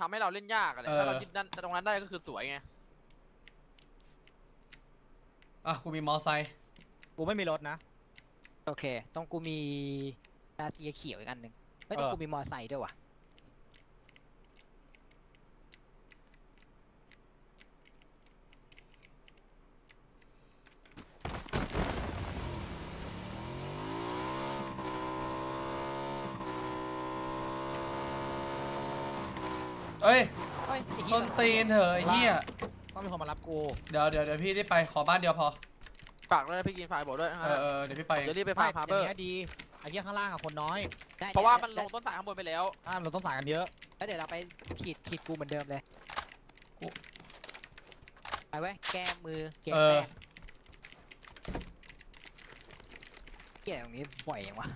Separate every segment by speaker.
Speaker 1: ทำให้เราเล่นยากอะเลย
Speaker 2: เออ
Speaker 1: ถ้าเรายึดนั่นตรงนั้นได้ก็คือสวยไง
Speaker 2: อะกูมีมอไซค์
Speaker 3: กูไม่มีรถนะ
Speaker 4: โอเค ตรงกูมีนาซีเขียวอีกอันหนึ่งเฮ้ย
Speaker 3: เอ
Speaker 4: ตรง
Speaker 3: อ
Speaker 4: กูมีมอไซค์ด้วยว่ะ
Speaker 2: ต้
Speaker 4: ย
Speaker 2: นตีนเถอะไอ้เหี้ย
Speaker 3: ต้องมีคนมารับกู
Speaker 2: เดี๋ยวเดี๋ยวเดี๋ยวพี่ได้ไปขอบ้านเดียวพอ
Speaker 1: ฝากด้วยนะพี่กินฝากบอกด้วยนะ
Speaker 2: เออเออเดี๋ยวพี่ไป
Speaker 1: เดี๋ยวรีบไป
Speaker 3: ไม่
Speaker 1: ฝากฮาร์เบอร์
Speaker 3: ย่งงี้ยดีไอ้เหี้ยข้างล่างอะคนน้อย
Speaker 4: ได้
Speaker 1: เพราะว่ามันล
Speaker 4: แล้
Speaker 1: งต้นสายข้างบนไปแล้ว
Speaker 3: อ่าเราต้องสายกันเยอะ
Speaker 4: แล้วเดี๋ยวเราไปขีดขีดกูเหมือนเดิมเลย
Speaker 2: กู
Speaker 4: ไปเว้ยแก้มือเก็บ
Speaker 2: เออ
Speaker 4: แต้มเกี่ยตรงนี้บ่อยยังวะ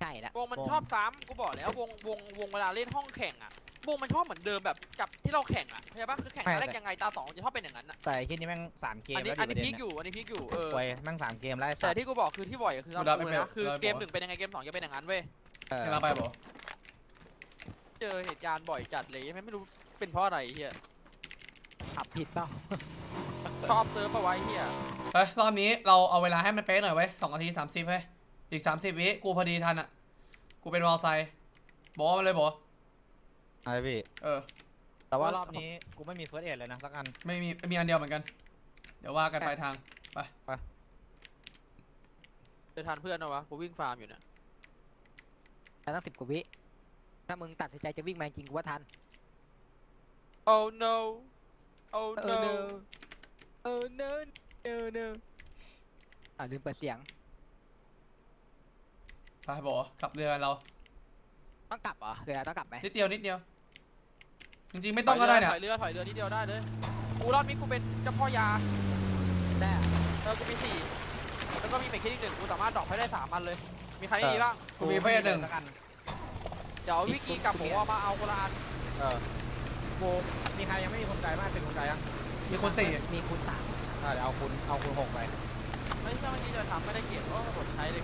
Speaker 4: ใช่ละ
Speaker 1: วงมัน
Speaker 3: วง
Speaker 1: ชอบซ้ำกูบอกแล้ววงวงวงเวลาเล่นห้องแข่งอะ วงมันชอบเหมือนเดิมแบบกับที่เราแข่งอะเข้าใจปะคือแข่งตาแรกยังไงตาสองจะชอบเป็นอย่างนั้นอะ
Speaker 3: แต่ไอ้เหี้ยนี่แม่งสามเกม
Speaker 1: อันนี้
Speaker 3: แล้ว
Speaker 1: อันนี้
Speaker 3: ประ
Speaker 1: พี
Speaker 3: เด็
Speaker 1: ค
Speaker 3: น
Speaker 1: อยู่อันนี้พีคอยู่เออ
Speaker 3: เว้ยแม่งสามเกมแล้วไอ้
Speaker 1: แต่
Speaker 3: สัตว์
Speaker 1: ที่กูบอกคือที่บ่อยคือเรา
Speaker 2: กูรับ
Speaker 1: ดู
Speaker 2: ไม่
Speaker 1: นะ
Speaker 2: เป็น
Speaker 1: คือ
Speaker 2: รับ
Speaker 1: เกม
Speaker 2: บอก
Speaker 1: หนึ่งเป็นยังไงเกมสองจะเป็นอย่างนั้นเว้ย
Speaker 4: เออ
Speaker 2: กำลังไปบอก
Speaker 1: เจอเหตุการณ์บ่อยจัดเลยไม่ไม่รู้เป็นเพราะอะไรเฮีย
Speaker 4: ขับผิดเปล่า
Speaker 1: ชอบเซิร์ฟเอาไว้เฮีย
Speaker 2: เฮ้ยรอบนี้เราเอาเวลาให้มันเป๊ะหน่อยไว้ยสองนาทีสามสิบเฮ้ยอีกสามสิบวิกูพอดีทันอะกูเป็นมอไซค์บอกว่ามันเลยบอก
Speaker 3: อะไรพี่
Speaker 2: เออ
Speaker 3: แต่ว่ารอบนี้กูไม่มี first aid เลยนะสักอัน
Speaker 2: ไม่มีมีอันเดียวเหมือนกัน เดี๋ยวว่ากันไปลายทาง
Speaker 1: เดินทานเพื่อนเอาวะ กูวิ่งฟาร์มอยู่เนี่ย
Speaker 4: แล้วตั้งสิบกว่าวิ ถ้ามึงตัดสินใจจะวิ่งมาจริงๆกูว่าทัน
Speaker 1: oh no oh
Speaker 4: เอ
Speaker 1: no
Speaker 4: อ no เออ no no no อ่าลืมเปิดเสียง
Speaker 2: ไปบอกกลับเรือเรา
Speaker 4: ต้องกลับเหรอเดี๋ยวต้องกลับไหม
Speaker 2: นิดเดียวนิดเดียว จริงๆไม่ต้องก็ได้เนี่ย
Speaker 1: ถอยเรือถอยเรือนิดเดียวได้เลยกูรอบนี้กูเป็นเจ้าพ่อยา
Speaker 4: ได้อะ
Speaker 1: เออกูมีสี่แล้วก็มีเมคคินิกหนึ่งกูสามารถดรอปให้ได้สามอันเลย มีใครไม่มีบ้าง
Speaker 2: กูมีเพื่อนหนึ่ง
Speaker 3: สักอัน
Speaker 1: เดี๋ยววิกกี้กับผมเอามาเอาคนละอัน
Speaker 3: เออกูมีใครยังไม่มีคนใจบ้างเป็นคนใจยัง
Speaker 2: มีคนสี่
Speaker 4: มีคูณสาม
Speaker 3: อ่าเดี๋ยวเอาคุณเอาคุณหกไป
Speaker 1: ไม่ใช่เมื่อกี้จะทำไม่ได้เกียรติก็กดใช้เลย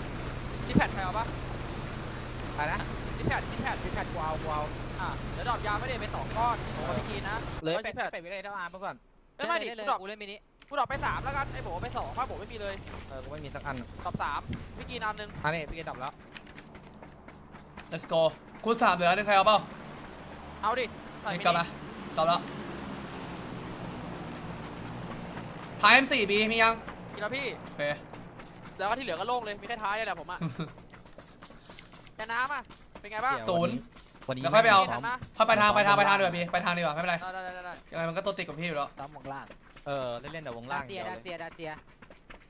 Speaker 1: ที่แพดใครเอาปะ
Speaker 3: อะไรนะ
Speaker 1: ที่แพดที่แพด
Speaker 3: พี่แพทกูเอากูเอา
Speaker 1: อะเดี๋ยวดรอปยาไม่ได้ไปสองก้อนของคนที่กินนะ
Speaker 3: เลย
Speaker 1: แล้ว
Speaker 3: เป็ด
Speaker 1: ที่แพด
Speaker 3: เป็ดไปเลยเท่าอาร์มเมื่อก่อน
Speaker 1: ไม่ไม่ดิ
Speaker 4: ได้
Speaker 1: กู
Speaker 4: เลย
Speaker 1: ดรอป
Speaker 4: กูเล่นมินิ
Speaker 1: กูดรอปไปสามแล้วกันไอ้โบไปสองถ้าโบไม่มีเลย
Speaker 3: เออกูไม่มีสักอัน
Speaker 1: ดรอปสามวิกกี้นอันหนึ่ง
Speaker 3: อันนี้พี่เกดดับแล้ว
Speaker 2: let's go คุณสามเหลือหนึ่งใครเอาเปล่า
Speaker 1: เอาดิใส่
Speaker 2: นี่
Speaker 1: มิ
Speaker 2: กลับ
Speaker 1: นิ
Speaker 2: มากลับแล้วพาย M4 B มียัง
Speaker 1: กินแล้วพี่
Speaker 2: โอเค
Speaker 1: แล้วก็ที่เหลือก็โล่งเลยมีแค่ท้ายนี่แหละผมอะแต่น้ำอะเป็นไงบ้าง
Speaker 3: เดี๋ยว
Speaker 2: ศูนย์
Speaker 3: วันนี้
Speaker 2: เดี๋ยวค่อยไปเอา
Speaker 1: ทันปะ
Speaker 2: เข้าไปทางไปทางไปทางดีกว่าพี่ไปทางดีกว่าไม่เป็นไร
Speaker 1: ได้ได้ได้ได้
Speaker 2: ยังไงมันก็ตัวติดกับพี่อยู่แล้ว
Speaker 4: ซ้อมวงล่าง
Speaker 3: เออเล่นๆแต่วง
Speaker 4: ดา
Speaker 3: ล่าง
Speaker 4: เซีย
Speaker 3: เดียว
Speaker 4: ดา
Speaker 3: เลย
Speaker 4: เซียดาเซีย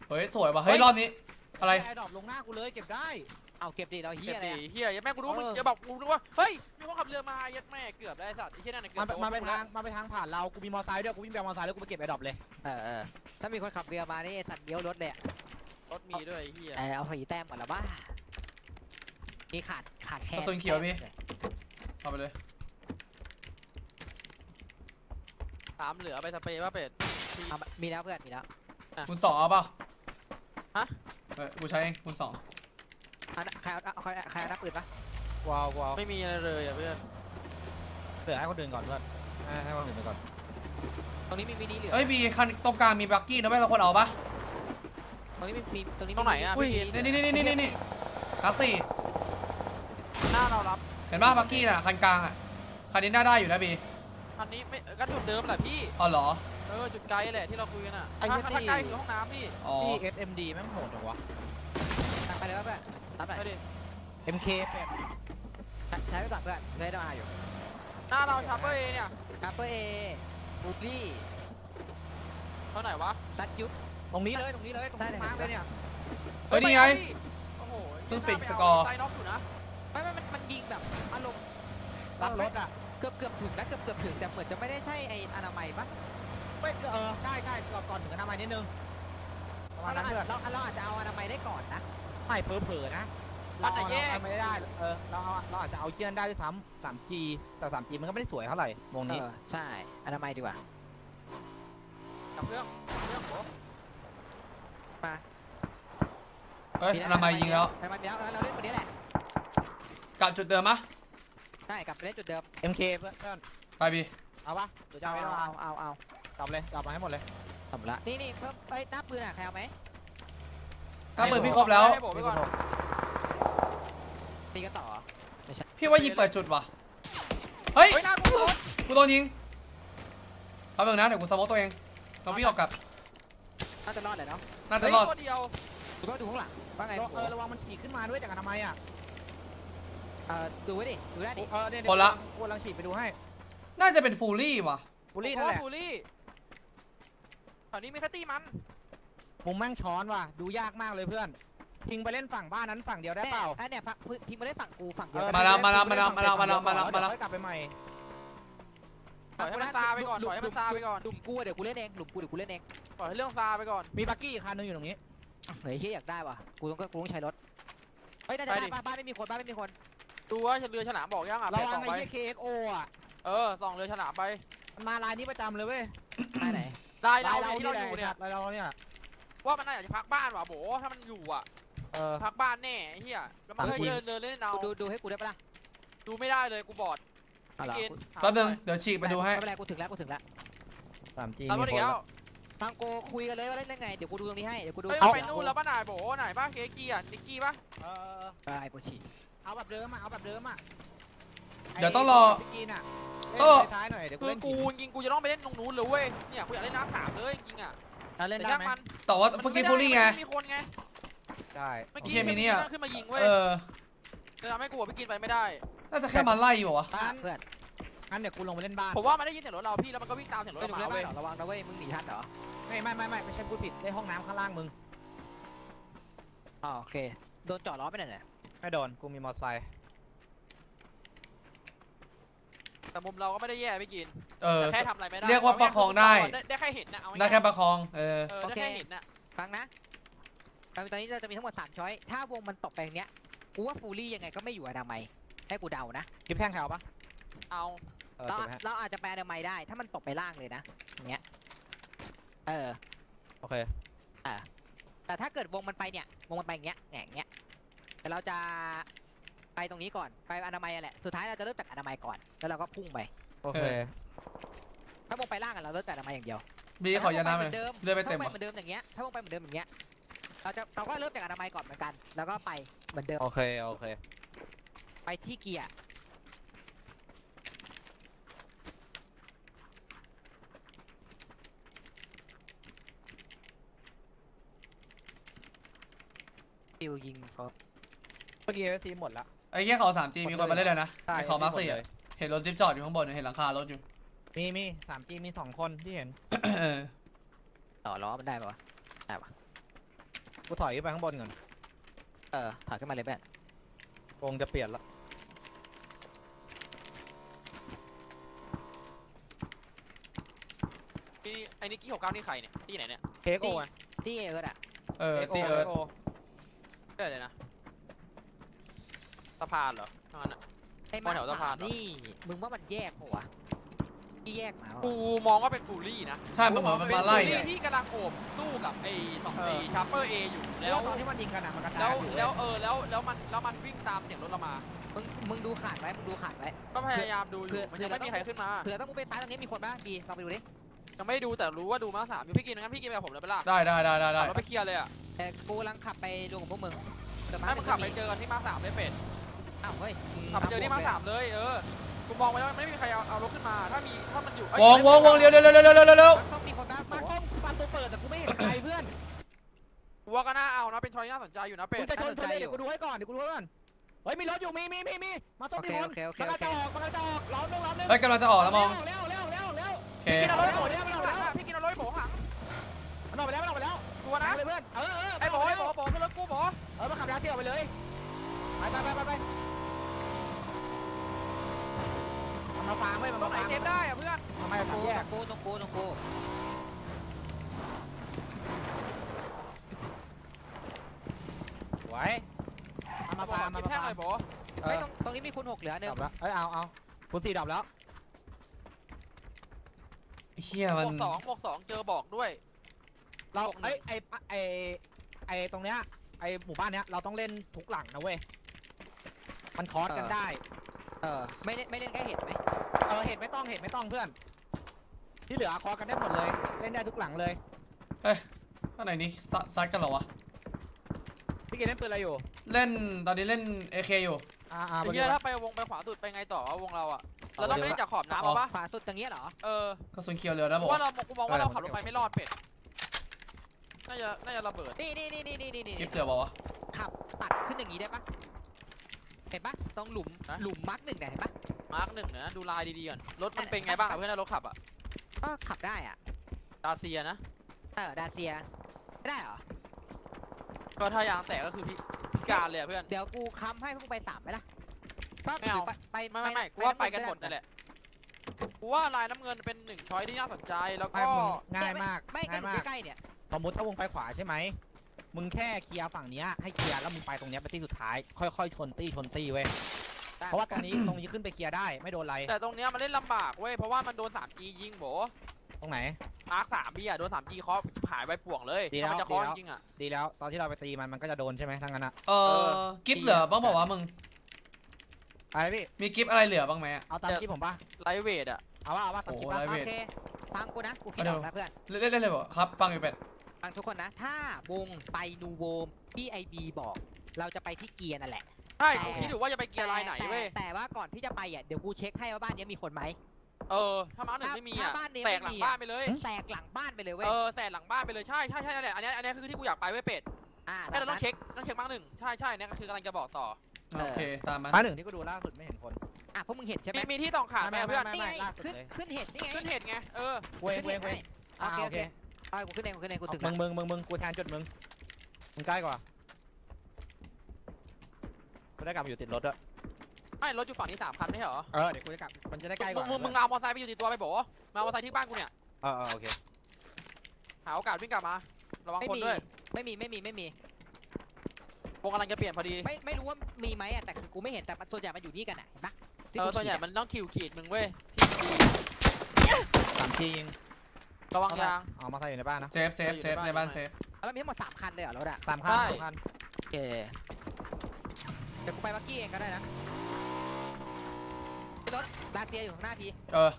Speaker 2: เฮ้ยสวยว่ะเฮ้ยรอบนี้ อะไร
Speaker 3: ไอ้ดรอปลงหน้ากูเลยเก็บได้
Speaker 4: เอาเก็บดิเราเฮี
Speaker 1: เฮี
Speaker 4: ย
Speaker 1: ย
Speaker 4: อะไรอะ
Speaker 1: เฮียยังแม่กูรู้มึง
Speaker 3: เออ
Speaker 1: จะบอกกูนึกว่าเฮ้ยมีคนขับเรือมายัดแม่เกือบได้สัตว์ไอ้เฮียนั่นนะเกื
Speaker 3: มั
Speaker 1: อนบ
Speaker 3: ไปมันไปทางมันไปทางผ่านเรา กูมีมอไซค์ด้วย กูวิ่งไปเอามอไซค์แล้วกูไปเก็บไอ้ดรอปเลย
Speaker 4: เออเออถ้ามีคนขับเรือมานี่สัตว์เลี้ยวรถเลยอะ
Speaker 1: รถมีด้วยไอ้เฮีย
Speaker 4: เออเอาสีแต้มก่อนละบ้านี่ขาดขาดแค่
Speaker 2: กระสุนเขียวพี่เอาไปเลย
Speaker 1: สามเหลือไปสเปรย์ว่าเป็ด
Speaker 4: เอามามีแล้วเพื่อนมีแล้ว
Speaker 2: คุณสองเอาเปล่า
Speaker 1: ฮะ
Speaker 2: เออกูใช้เองคุณสอง
Speaker 4: เอาใครเอาเอาใครใครเอานักปืนปะ
Speaker 3: ว้าวว้าว
Speaker 1: ไม่มีอะไรเลยอะเพื่อน
Speaker 3: เดี๋ยวให้คนอื่นก่อนเพื่อนให้ให้คนอื่นไปก่อน
Speaker 4: ตรงนี้มีมินิเหลือ
Speaker 2: เอ้ยมีคันตรงกลางมีบักกี้นะไม่เราคนเอาปะ
Speaker 4: ตรงนี้มีมีตรงนี้
Speaker 1: ตรงไหนอะ
Speaker 4: อุ้ย
Speaker 1: พี่กิน
Speaker 2: นี่นี่นี่นี่นี่นี่คัสสี่
Speaker 1: หน้าเรารับ
Speaker 2: เห็นป่ะบักกี้น่ะคันกลางอะคันนี้น่าได้อยู่นะบี
Speaker 1: คันนี้ไม่ก็จุดเดิมแหละพี่
Speaker 2: อ๋อเหรอ
Speaker 1: เออจุดไกลแหละที่เราคุยกันอะถ้าถ้าใกล้คือห้องน้ำพี่
Speaker 2: อ๋อ
Speaker 3: ที่ SMD แม่งโหดจังวะ
Speaker 4: ตัดไปเลยว่าเพื่อนตัดไป
Speaker 1: ไปดิ
Speaker 3: MK เป็ด
Speaker 4: ใช้ไปก่อนเพื่อนเพื่อนต้องอาอยู่
Speaker 1: หน้าเราชาร์เปอร์เอเนี่ย
Speaker 4: คัปเปอร์เอบูบลี่
Speaker 1: เท่าไหร่วะ
Speaker 4: ซัดยุบ
Speaker 3: ตรงนี้เลยตรงนี้เลยตรง
Speaker 4: ได้
Speaker 3: นี้
Speaker 4: เลย
Speaker 3: มาร์กเลยเนี่ย
Speaker 2: เฮ้ยนี่ไง
Speaker 1: โอ้โห
Speaker 2: เพิ่งปิดสกอร์
Speaker 1: ไซน็อกอยู่นะ
Speaker 4: ไม่ไม่มันมันยิงแบบอารมณ์
Speaker 3: ตั้งรถอะ
Speaker 4: เกือบเกือบถึงนะเกือบเกือบถึงแต่เหมือนจะไม่ได้ใช่ไออนามัยปะ
Speaker 3: ไม่เออใช่ใช่ก่อนก่อนถึงอนามัยนิดนึงประมาณ
Speaker 4: เรา
Speaker 3: นั้นเพื่อน
Speaker 4: เราเราอาจจะเอาอนามัยได้ก่อนนะ
Speaker 3: ไม่เผลอๆนะเราเอาเราไม่ได้ เออเราเอาเราอาจจะเอาเจียนได้ด้วยซ้ำ 3G แต่ 3G มันก็ไม่ได้สวยเท่าไหร่วง
Speaker 4: เอ
Speaker 3: นี้
Speaker 4: อใช่อนามัยดีกว่า
Speaker 1: กับเครื่องเครื่องโห
Speaker 4: มา
Speaker 2: เฮ้ยอนามัยยิงแล้ว
Speaker 4: อนามัยมีแล้วแล้วเราเล่นคนนี้แหละ
Speaker 2: กลับจุดเดิมมะ
Speaker 4: ใช่กลับไปเล่นจุดเดิม
Speaker 3: MK เพื่อนเพื่อน
Speaker 2: ไปไปบี
Speaker 3: เอาปะหรือจะ
Speaker 4: เอา
Speaker 3: เอา
Speaker 4: เอา
Speaker 3: เอา
Speaker 4: เอาเอาเอา
Speaker 3: จับเลยจับมาให้หมดเลย
Speaker 4: ทำละนี่นี่เพิ่มเอ้ยหน้าปืนอะใครเอาไหม
Speaker 2: ถ้าปืนพี่ครบแล้ว
Speaker 1: ให้โบกไปก่อน
Speaker 4: ตีกันต่อ
Speaker 2: พี่ว่ายิงเปิดจุดว่ะ เฮ้ย
Speaker 1: เฮ้ยหน้ากูโดน
Speaker 2: กูโดนยิงเอาเบิ่งนะเดี๋ยวกูสโมกตัวเองเราวิ่งออกกลับ
Speaker 4: น่าจะรอดแหละเนาะ
Speaker 2: น่าจะรอด
Speaker 1: เฮ้ยตัวเดียว
Speaker 4: ดูก็ดูข้างหลังว่าไง
Speaker 3: เออระวังมันฉีกขึ้นมาด้วยจากอนามัยอะ
Speaker 4: เออดูไว้ดิดูได้ดิ
Speaker 3: เออเนี่ย
Speaker 2: คนละ
Speaker 3: กูกำลังฉีกไปดูให้
Speaker 2: น่าจะเป็นฟูลี่ว่ะ
Speaker 3: บุลี่นั่นแหละ
Speaker 1: ฟูลี่ตอนนี้มีแค่ตีมัน
Speaker 3: มุมแม่งช้อนว่ะดูยากมากเลยเพื่อนทิ้งไปเล่นฝั่งบ้านนั้นฝั่งเดียวได้เปล่า
Speaker 4: อันเนี้ยฝั่งทิ้งมาได้ฝั่งกูฝั่งเดี
Speaker 3: เอ
Speaker 4: ยว
Speaker 3: อ
Speaker 4: กัน
Speaker 2: มาแล้วมาแล้วมาแล้วมาแล้วมาแล้วมาแล้วมาแล้ว
Speaker 3: เดี๋ยค่อยกลับไปใหม่
Speaker 1: ปล่อยให้มันซาไปก่อนปล่อยให้มันซาไปก่อน
Speaker 4: หลุมกูอะเดี๋ยวกูเล่นเองหลุมกูเดี๋ยวกูเล่นเอง
Speaker 1: ปล่อยให้เรื่องซาไปก่อน
Speaker 3: มีบักกี้อีกคันหนึงอยู่ตรงนี้
Speaker 4: เฮ้ยเฮียอยากได้ว่ะกูต้องกูต้องใช้รถเฮ้ยน่าจะได้บ้านบ้านไม่มีคนบ้านไม่มีคน
Speaker 1: ดูว่าเรือฉลามบอกยังอะ
Speaker 3: ระ
Speaker 1: แปด
Speaker 3: วั
Speaker 1: ส
Speaker 3: ง
Speaker 1: อง
Speaker 3: ไอ้
Speaker 1: ไป
Speaker 3: เหี้ย KXO อะ
Speaker 1: เออส่องเรือฉลามไป
Speaker 3: มันมาลายนี้ประจำเลยเว้ย
Speaker 4: ได้ไหน
Speaker 1: ได้เรา
Speaker 3: ลาย
Speaker 1: ที่เราอยู่เนี่ย
Speaker 3: ลายเราเนี่ย
Speaker 1: ว่ามันน่าจะพักบ้านว่ะโบถ้ามันอยู่อะ
Speaker 3: เออ
Speaker 1: พักบ้านแน่ไอ้เหี้ยแล้วมันก็เดินเดินเล่นเอา
Speaker 4: ดูดูให้กูได้ปะล่ะ
Speaker 1: ดูไม่ได้เลยกูบอด
Speaker 4: เอาล่ะ
Speaker 1: เกณฑ์
Speaker 2: แป๊บนึงเดี๋ยวฉีกไปดูให้
Speaker 4: ไม่เป็นไรกูถึงแล้วกูถึงแล้ว
Speaker 3: สามจี
Speaker 1: ตามรถอีกแล้ว
Speaker 4: ฟังโกคุยกันเลยว่าเล่นได้ไงเดี๋ยวกูดูตรงนี้ให้เดี๋ยวกูดู
Speaker 1: เฮ้ยไปนู่นแล้วป้าหน่ายโบไหนป้าเคกี้อะนิกกี้ป่ะ
Speaker 3: เออ
Speaker 4: ไอ้ปวดฉี่
Speaker 3: เอาแบบเดิมอะเอาแบบเดิมอะ
Speaker 2: เดี๋ยวต้องรอ
Speaker 3: พี่กินอะ
Speaker 2: เออ
Speaker 3: เล่นซ้ายๆหน่อยเดี๋ยวกู
Speaker 1: คือ
Speaker 3: เล่น
Speaker 1: กูจริงๆกูจะต้องไปเล่นตรงนู้นเลยเว้ยเนี่ยกูอยากเล่นน้ำสามเลยจริงๆอะ
Speaker 3: เอาเล่น
Speaker 1: แต่
Speaker 3: ได้
Speaker 1: ช่าง
Speaker 3: ไหม
Speaker 1: มัน
Speaker 2: แต่ว่าเมื่อกี้ฟูลี่ไง
Speaker 1: ม่มีคนไง
Speaker 3: ได้
Speaker 1: เมื่อกี้
Speaker 2: โอเคมีเนี่ย
Speaker 1: ขึ้นมายิงเว้ย
Speaker 2: เออ
Speaker 1: เลยทำให้กูไปกินไปไม่ได้
Speaker 2: น่าจะแค่มาไล่อยู่วะ
Speaker 4: บ้าเพื่อน
Speaker 3: งั้นเดี๋ยวกูลงไปเล่นบ้าน
Speaker 1: ผมว่ามันได้ยินเสียงรถเราพี่แล้วมันก็วิ่งตามเสียงรถ
Speaker 4: ไป
Speaker 1: เรา
Speaker 4: ดู
Speaker 1: มา
Speaker 4: เล่นบ้า
Speaker 1: เว้
Speaker 4: น
Speaker 1: ย
Speaker 4: เหรอระวังนะเว้ยมึงหนีทันเหรอ
Speaker 3: ไม่ไม่ไม่ไม่ไม่ใช่พูดผิดได้ห้องน้ำข้างล่างมึง
Speaker 4: อ๋อโอเคโดนจอดล้อไปไหนเนี่ย
Speaker 3: ไม่โดน กูมีมอเตอร์ไซค์
Speaker 1: แต่มุมเราก็ไม่ได้แย่พี่กิน
Speaker 2: เออ
Speaker 1: แต่แค่ทำอะไรไม่ได้
Speaker 2: เรียกว่าประคองได้
Speaker 1: ได้แค่เห็นนะเอา
Speaker 2: ได้แค่ประคอง เออ
Speaker 1: เออได้แค่เห็นนะ
Speaker 4: ฟังนะตอนนี้เราจะมีทั้งหมด3ช้อย ถ้าวงมันตกไปอย่างเนี้ย กูว่าฟูลี่ยังไงก็ไม่อยู่อนามัย ให้กูเดานะ
Speaker 3: กิฟแท่งแถวปะ
Speaker 1: เอา
Speaker 3: เออ
Speaker 4: เรา
Speaker 3: เก็บไว้ให้
Speaker 4: เราอาจจะไปอนามัยได้ ถ้ามันตกไปล่างเลยนะอย่างเงี้ย เออ
Speaker 3: โอเค
Speaker 4: แต่ถ้าเกิดวงมันไปเนี่ยวงมันไปอย่างเงี้ยแหงเงี้ย แต่เราจะไปตรงนี้ก่อนไปอนามัยอะแหละสุดท้ายเราจะเริ่มจากอนามัยก่อน แล้วเราก็พุ่งไป
Speaker 3: โอเค
Speaker 2: เออ
Speaker 4: ถ้าวงไปล่างอะเราเริ่มจากอนามัยอย่างเดียว
Speaker 2: บีขอยาน้ำ
Speaker 4: เห
Speaker 2: เล
Speaker 4: มื
Speaker 2: ย
Speaker 4: อนเดิม
Speaker 2: เลือดไม่
Speaker 4: ถ้า
Speaker 2: เต็ม
Speaker 4: วงไป
Speaker 2: วะ
Speaker 4: เหมือนเดิมอย่างเงี้ยถ้าวงไปเหมือนเดิมอย่างเงี้ยเราจะเราก็เริ่มจากอนามัยก่อนเหมือนกัน แล้วก็ไปเหมือนเดิม
Speaker 3: โอเค โอเค
Speaker 4: ไปที่เกียร์ฟิวยิงเขา
Speaker 3: เมื่อกี้ซีหมดละ
Speaker 2: ไอ้แค่เขา 3G มีคนมาเล่นเลยนะ
Speaker 3: ใช่
Speaker 2: ไอ้เขามาร์ค
Speaker 3: หมด
Speaker 2: สี่
Speaker 3: เล
Speaker 2: อะ
Speaker 3: ย
Speaker 2: เห็นรถจี๊ปจอดอยู่ข้างบนเห็นหลังคารถอยู่
Speaker 3: มีมี 3G มีสองคนที่เห็น
Speaker 2: เออ
Speaker 4: ต่อล้อมันได้ปะวะ
Speaker 3: กูถอยขึ้นไปข้างบนก่อน
Speaker 4: เออถอยขึ้นมาเลยแม่
Speaker 3: วงจะเปลี่ยนละ
Speaker 1: นี่ไอ้นิกกี้หกเก้านี่ใครเนี่ย ที่ไหนเนี่ย
Speaker 3: เค้กโอ้ย
Speaker 4: ที่เอิร์ดอะ
Speaker 2: เออ
Speaker 3: เค้กโอ
Speaker 2: ตีเอิร์ธ
Speaker 3: โอ
Speaker 1: เกิดเลยนะ สะพานเหรอทางนั้นอะ
Speaker 4: ไอ้
Speaker 1: บนแถวสะพานเหรอ
Speaker 4: นี่ มึงว่ามันแยกปะวะที่แยกมา
Speaker 1: กู
Speaker 4: วะ
Speaker 1: มองว่าเป็นฟูลี่นะ
Speaker 2: ใช่มันเหมือนมันมาไล่
Speaker 1: เป็นฟู
Speaker 2: เนี่ย
Speaker 1: ที่กำลังโอบสู้กับไอ้สองไอ้ชาร์เปอร์เออยู่
Speaker 3: แล้
Speaker 1: แล้วว
Speaker 3: ตอนที่มันยิงกันอะมันกระจาย
Speaker 1: แล้ว
Speaker 3: อยู่
Speaker 1: แล้วเออแล้วแล้วมันแล้วมันวิ่งตามเสียงรถเรามา
Speaker 4: มึงมึงดูขาดไว้มึงดูขาดไว้
Speaker 1: ก็พยายามดูอ
Speaker 4: คื
Speaker 1: ยู่
Speaker 4: อ
Speaker 1: มันยังไม่มีใครขึ้นมา
Speaker 4: เผื่อต้องกูไปซ้ายตรงนี้มีคนปะบีลองไปดูดิ
Speaker 1: ยังไม่ดูแต่รู้ว่าดูมาสามอยู่พี่กินงั้นพี่กินไปกับผมเลยไปล่ะ
Speaker 2: ได้ได้ได้ได้ได้
Speaker 1: ขับรถไปเคลียร์เลยอะ
Speaker 4: แต่กูกำลังขับไปดูกับพวกมึงเดี๋ยว
Speaker 1: ให้มึงขับไป
Speaker 4: เจ
Speaker 1: เจอกันที่มาสามเลยเป็ด
Speaker 4: อ้าวเฮ้ย
Speaker 1: ขับไปเจอที่มาสามเลยเออกูมองไว้แล้วไม่มีใครเอาเอารถขึ้นมา ถ้ามีถ้ามันอยู่เอ้ยว
Speaker 2: งวงวงเร็วเร็วเร็วเร็วเร็วเร็วเร็ว
Speaker 4: มันต้องมีคนบ้า
Speaker 3: มา
Speaker 4: โส้
Speaker 3: มประตูเปิดแต่กูไม่เห็นใครเพื่อน
Speaker 1: กูว่าก็น่าเอานะเป็นชอยน่าสนใจอยู่นะเป็
Speaker 3: กู
Speaker 1: ด
Speaker 3: จะชนชนเลยเดี๋ยวกูดูให้ก่อนเดี๋ยวกูดูให้ก่อนเฮ้ยมีรถอยู่มีมีมีมีมาส้ม
Speaker 4: อ
Speaker 3: มี
Speaker 4: เค
Speaker 3: คน
Speaker 4: โอเคโอเค
Speaker 3: มัน
Speaker 4: โอก
Speaker 3: ระ
Speaker 4: เค
Speaker 3: จอกมันกระจอกล้อมหนึงล้อมหนึง
Speaker 2: เฮ้ยกำลังจะออกแล้วมอง
Speaker 3: เร็วเร็วเร็วเร็ว
Speaker 2: โอเค
Speaker 1: พี่กินเอารถโบพี่กินเอารถโบพี่กินเอารถโบหัง
Speaker 3: มันออกไปแล้วมันออกไปแล้ว
Speaker 1: ตัวนะ
Speaker 3: เอาเลยเพื่อนเออเออ
Speaker 1: ไอ้โบไอ้โบโบขึ้นรถกูโบ
Speaker 3: เออมาขับดาเซียออกไปเลยไปไปไปไป มันมาฟาร์มเว้ยมัน
Speaker 1: ตร
Speaker 3: มาง
Speaker 1: ไหน
Speaker 3: ฟาร์ม
Speaker 1: เซฟได้อะเพื่อน
Speaker 3: ทำไม
Speaker 4: ตร
Speaker 3: สางม
Speaker 4: กู
Speaker 3: แย
Speaker 4: ตร
Speaker 3: ก
Speaker 4: งกูตรงกูตรงกู
Speaker 3: ไว้มันมาฟาร์ม
Speaker 1: กิ
Speaker 3: มัน
Speaker 1: น
Speaker 3: มา
Speaker 1: แท่ง
Speaker 3: ฟา
Speaker 1: ห
Speaker 3: ร์
Speaker 1: น่
Speaker 3: ม
Speaker 1: อยโบ
Speaker 3: เอ
Speaker 4: เฮ้ย
Speaker 3: อ
Speaker 4: ตรงตรงนี้มีคุณหกเหลือหนึ่
Speaker 3: ดั
Speaker 4: ง
Speaker 3: บแล้วเอ้ยเอาเอาคุณสี่ดับแล้ว
Speaker 2: เฮีย
Speaker 1: หม
Speaker 2: มัน
Speaker 1: วกสองหมวกสองเจอบอกด้วย
Speaker 3: เรา
Speaker 1: หกหนึ่ง
Speaker 3: เอ้ยไอไอไอตรงเนี้ยไอหมู่บ้านเนี้ยเราต้องเล่นทุกหลังนะเว้ยมันคอร์สกันได้
Speaker 4: เออไม่เล่นไม่เล่นแค่เห็นไหม
Speaker 3: เออเห็นไม่ต้องเห็นไม่ต้องเพื่อน ที่เหลือคอกันได้หมดเลย เล่นได้ทุกหลังเลย
Speaker 2: เฮ้ยข้างไหนนี้ซัดซัดกันเหรอวะ
Speaker 3: พี่กินเล่นปืนอะไรอยู่
Speaker 2: เล่นตอนนี้เล่น AK อยู่
Speaker 3: อ่าอ่า
Speaker 1: ไอ้
Speaker 3: มาดู
Speaker 1: เหี้ย
Speaker 3: นะ
Speaker 1: ถ้าไปวงไปขวาสุดไปไงต่อวะวงเราอะ
Speaker 3: เอา
Speaker 1: เราต้อง
Speaker 3: ไป
Speaker 1: ไป
Speaker 3: ดู
Speaker 1: เล่นจากขอบน้ำ
Speaker 2: อ๋อ
Speaker 1: เอาปะ
Speaker 4: ขวาสุดตรงนี้เหรอ
Speaker 1: เออก
Speaker 2: ระสุนเขียวเหลือแล้ว
Speaker 1: เพ
Speaker 2: บอ
Speaker 1: ราะ
Speaker 2: ก
Speaker 1: ว่าเรากูมองว่าเราขับรถไปไม่รอดเป็ด น่าจะน่าจะระเบิด
Speaker 4: นี่นี่นี่นี่นี่นี่
Speaker 2: กิ๊บเหลือบอกวะ
Speaker 4: ขับตัดขึ้นอย่างนี้ได้ปะ เห็นปะตรงหลุมหลุมมาร์กหนึ่งเนี่ยเห็นปะ
Speaker 1: มาร์กหนึ่งนะดูลายดีๆก่อนรถมันเป็นไงบ้างอะเพื่อนนะรถขับอะ
Speaker 4: ก็ขับได้อะ
Speaker 1: ดาเซียนะ
Speaker 4: เออดาเซียไม่ได้เหรอ
Speaker 1: ก็ถ้ายางแตกก็คือพิพิการเลยอะเพื่อน
Speaker 4: เดี๋ยวกูค้ำให้พวกไปสามไหมล่ะก็
Speaker 1: ไม่เอา
Speaker 4: ไปไป
Speaker 1: ไม่ไม่ไม่กูว่าไปกันหมดนั่นแหละกูว่าลายน้ำเงินเป็นหนึ่ง choice ที่น่าสนใจแล้ว
Speaker 3: ไม่
Speaker 1: ก็
Speaker 3: มึงง่ายมาก
Speaker 4: ไม่ก็
Speaker 3: ง่าย
Speaker 4: อยู่
Speaker 3: มาก
Speaker 4: ใกล้ๆเนี่ย
Speaker 3: สมมติถ้าวงไปขวาใช่ไหม มึงแค่ clear ฝั่งเนี้ยให้ clear แล้วมึงไปตรงเนี้ยไปที่สุดท้ายค่อยๆชนตี้ชนตี้เว้ยเพราะว่าตรงนี้ตรงนี้ขึ้นไป clear ได้ไม่โดนอะไร
Speaker 1: แต่ตรงเนี้ยมันเล่นลำบากเว้ยเพราะว่ามันโดน 3G ยิงโบ
Speaker 3: ตรงไหน
Speaker 1: mark สามพี่อะโดน 3G เคาะหายไปป่วงเลย
Speaker 3: ดีแล้ว
Speaker 1: ถ้ามันจะเคาะ
Speaker 3: ดีแล้ว
Speaker 1: จริงๆอะ
Speaker 3: ดีแล้ว ตอนที่เราไปตีมันมันก็จะโดนใช่ไหมทั้งนั้นอะ
Speaker 2: เออกิ๊บเหลือบ้างบอกว่าวะมึง
Speaker 3: อะไรพี่
Speaker 2: มีกิ๊บอะไรเหลือบ้างไหมอะ
Speaker 3: เอาตามที่ผมป่ะ
Speaker 1: ไลท์เวทอะ
Speaker 3: เอาว่าเอาว่าตามที่
Speaker 2: โอ้
Speaker 3: ป่ะ
Speaker 2: ไลฟ์
Speaker 4: โอ
Speaker 2: เวท
Speaker 4: เคฟังกูนะกูคิด
Speaker 2: เอาเดี๋
Speaker 4: อ
Speaker 2: ยว
Speaker 4: อกนะเพื่อน
Speaker 2: เล่นเล่นเลยบอกครับ ฟังอยู่เป็ด
Speaker 4: ฟังทุกคนนะ ถ้าวงไปนูโวมที่ไอบีบอก เราจะไปที่เกียร์นั่นแหละ
Speaker 1: ใช่
Speaker 4: แต่
Speaker 1: กูคิดอยู่ว่าจะไปเกียร์ลายไหน
Speaker 4: แต่
Speaker 1: เว้ย
Speaker 4: แต่ว่าก่อนที่จะไปอะ เดี๋ยวกูเช็คให้ว่าบ้านเนี้ยมีคนไหม
Speaker 1: เออ ถ้ามาร์คหนึ่งไม่มีอะ
Speaker 4: ถ้าบ้านนี้
Speaker 1: แต
Speaker 4: ไม่
Speaker 1: กหลัง
Speaker 4: มี
Speaker 1: บ้า
Speaker 4: อะ
Speaker 1: นไปเลย
Speaker 4: แสกหลังบ้านไปเลยเว้ย
Speaker 1: เออแตกหลังบ้านไปเลย ใช่ใช่ใช่นั่นแหละ อันเนี้ยอันเนี้ยคือที่กูอยากไปเว้ยเป็ด
Speaker 4: อ่า
Speaker 1: แค่เรา
Speaker 4: ดั
Speaker 1: ต้องง
Speaker 4: นั้น
Speaker 1: เช็คต้องเช็คมาร์คหนึ่งใช่ใช่เนี่ยก็คือกำลังจะบอกต่อ
Speaker 4: เออ
Speaker 2: โอเค ตามมา
Speaker 3: มาหนึ่งที่กูดูล่าสุดไม่เห็นคน
Speaker 4: อะพวกมึงเห็นใช่ไหม
Speaker 1: มีมีที่ตองขาดไหม
Speaker 3: ไม่ไม่
Speaker 1: เพื่อน
Speaker 3: ไม่
Speaker 4: นี่ไง
Speaker 3: ล่าสุด
Speaker 4: ขึ้น
Speaker 3: เลย
Speaker 4: ขึ้นเห็ดนี่ไง
Speaker 1: ขึ้นเหตุไง เออ
Speaker 3: เวงเวงเวง
Speaker 4: โอ
Speaker 3: อ่า
Speaker 4: เค
Speaker 3: โอ
Speaker 4: โอ
Speaker 3: เค
Speaker 4: เคเอากูขึ้นเองกูขึ้นเองกูถึง
Speaker 3: มึ
Speaker 4: ละ
Speaker 3: งมึงมึงมึงกูแทนจุดมึงมึงใกล้กว่ากูได้กลับมาอยู่ติดรถด้วย
Speaker 1: ไม่รถอยู่ฝั่งนี้สามคันไม่ใช่เหรอ
Speaker 3: เออเดี๋ยวกูจะกลับมันจะได้ใกล้ก
Speaker 1: มึ
Speaker 3: ว่าง
Speaker 1: มึงมึงเอามอเตอร์ไซค์ไปอยู่ติดตัวไปโบมาเอามอเตอร์ไซค์ที่บ้านกูเนี่ย
Speaker 3: เออเออโอเค
Speaker 1: หาโอกาสวิ่งกลับมาระวัง
Speaker 4: ไม่
Speaker 1: คน
Speaker 4: มี
Speaker 1: ด้วย
Speaker 4: ไม่มีไม่มีไม่มี
Speaker 1: วงกำลังจะเปลี่ยนพอดี
Speaker 4: ไม่ไม่รู้ว่ามีไหมอะแต่คือกูไม่เห็นแต่ส่วนใหญ่มันอยู่นี่กันอะเห็นปะที่
Speaker 1: เอ
Speaker 4: กู
Speaker 1: อส่วนใหญ่
Speaker 4: ขีดอะ
Speaker 1: มันต้องคิวขีดมึงเว้ยที่ดี
Speaker 3: 3G ยิง
Speaker 1: ระวังยาง
Speaker 3: เอามาใส่อยู่ในบ้านนะ
Speaker 2: safe safe safe ในบ้าน safe
Speaker 4: แล้วมีทั้งหมดสามคันเลยเหรอรถอะ
Speaker 3: สามคัน
Speaker 1: ใช่
Speaker 3: สามคัน
Speaker 4: โอเคเดี๋ยวกูไป buggy เองก็ได้นะรถลาเตียอยู่ข้างหน้าพี่
Speaker 2: เออ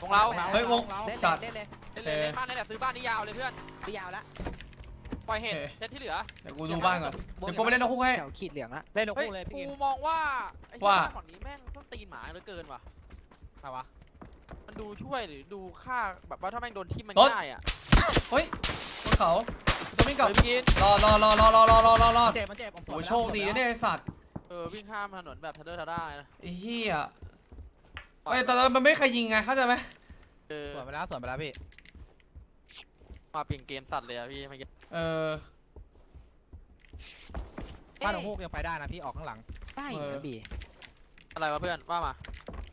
Speaker 1: วงเรา
Speaker 2: เฮ้ยวง
Speaker 4: เล่น
Speaker 2: สัตว์
Speaker 4: เล่นเลย
Speaker 1: เล่นเลยเล่นบ้านนี่แหละซื้อบ้านนี่ยาวเลยเพื่อน
Speaker 4: ตียาวละ
Speaker 1: ปล่อยเหตุ
Speaker 2: โอเค
Speaker 1: เซตที่เหลือ
Speaker 2: เดี๋ยวกูดูบ้านก่อนเดี๋ยวกูไปเล่นนกคู่ให้
Speaker 4: แถวขีดเหลืองละ
Speaker 3: เล่นนก
Speaker 1: เฮ้ย
Speaker 3: คู่เลยพี่กิน
Speaker 1: กูมองว่าไอ้ที่
Speaker 2: ว่า
Speaker 1: บ้านฝั่งนี้แม่งต้องตีนหมาเหลือเกินว่ะ
Speaker 3: อะไรวะ
Speaker 1: มันดูช่วยหรือดูค่าแบบว่าถ้าแม่งโดนทิ่มมัน
Speaker 2: รถ
Speaker 1: ง่ายอะ
Speaker 2: เฮ้ยบนเขาตัววิ่งกลับ
Speaker 1: เฮ้ยพี่กิน
Speaker 2: รอรอรอรอรอรอรอรอรอ
Speaker 3: เจ็บมันเจ็บผมสวน
Speaker 2: โอ้ย
Speaker 3: ไป
Speaker 2: โชคดีนะเนี่ยไอสัตว์
Speaker 1: เออวิ่งข้ามถนนแบบทัดเดอร์ทัดได้นะ
Speaker 2: ไอ้เหี้ยเอ้ยแต่ตอนนั้นมันไม่ใครยิงไงเข้าใจไหม
Speaker 1: เออ
Speaker 3: สวนไปแล้วสวนไปแล้วพี่
Speaker 1: มาเปลี่ยนเกมสัตว์เลยอะพี่เมื่อกี้
Speaker 2: เออ
Speaker 3: บ้านของฮูกยังไปได้นะพี่ออกข้างหลัง
Speaker 4: ได้อยู่
Speaker 2: เออ
Speaker 4: นะบี
Speaker 1: อะไรวะเพื่อนว่ามา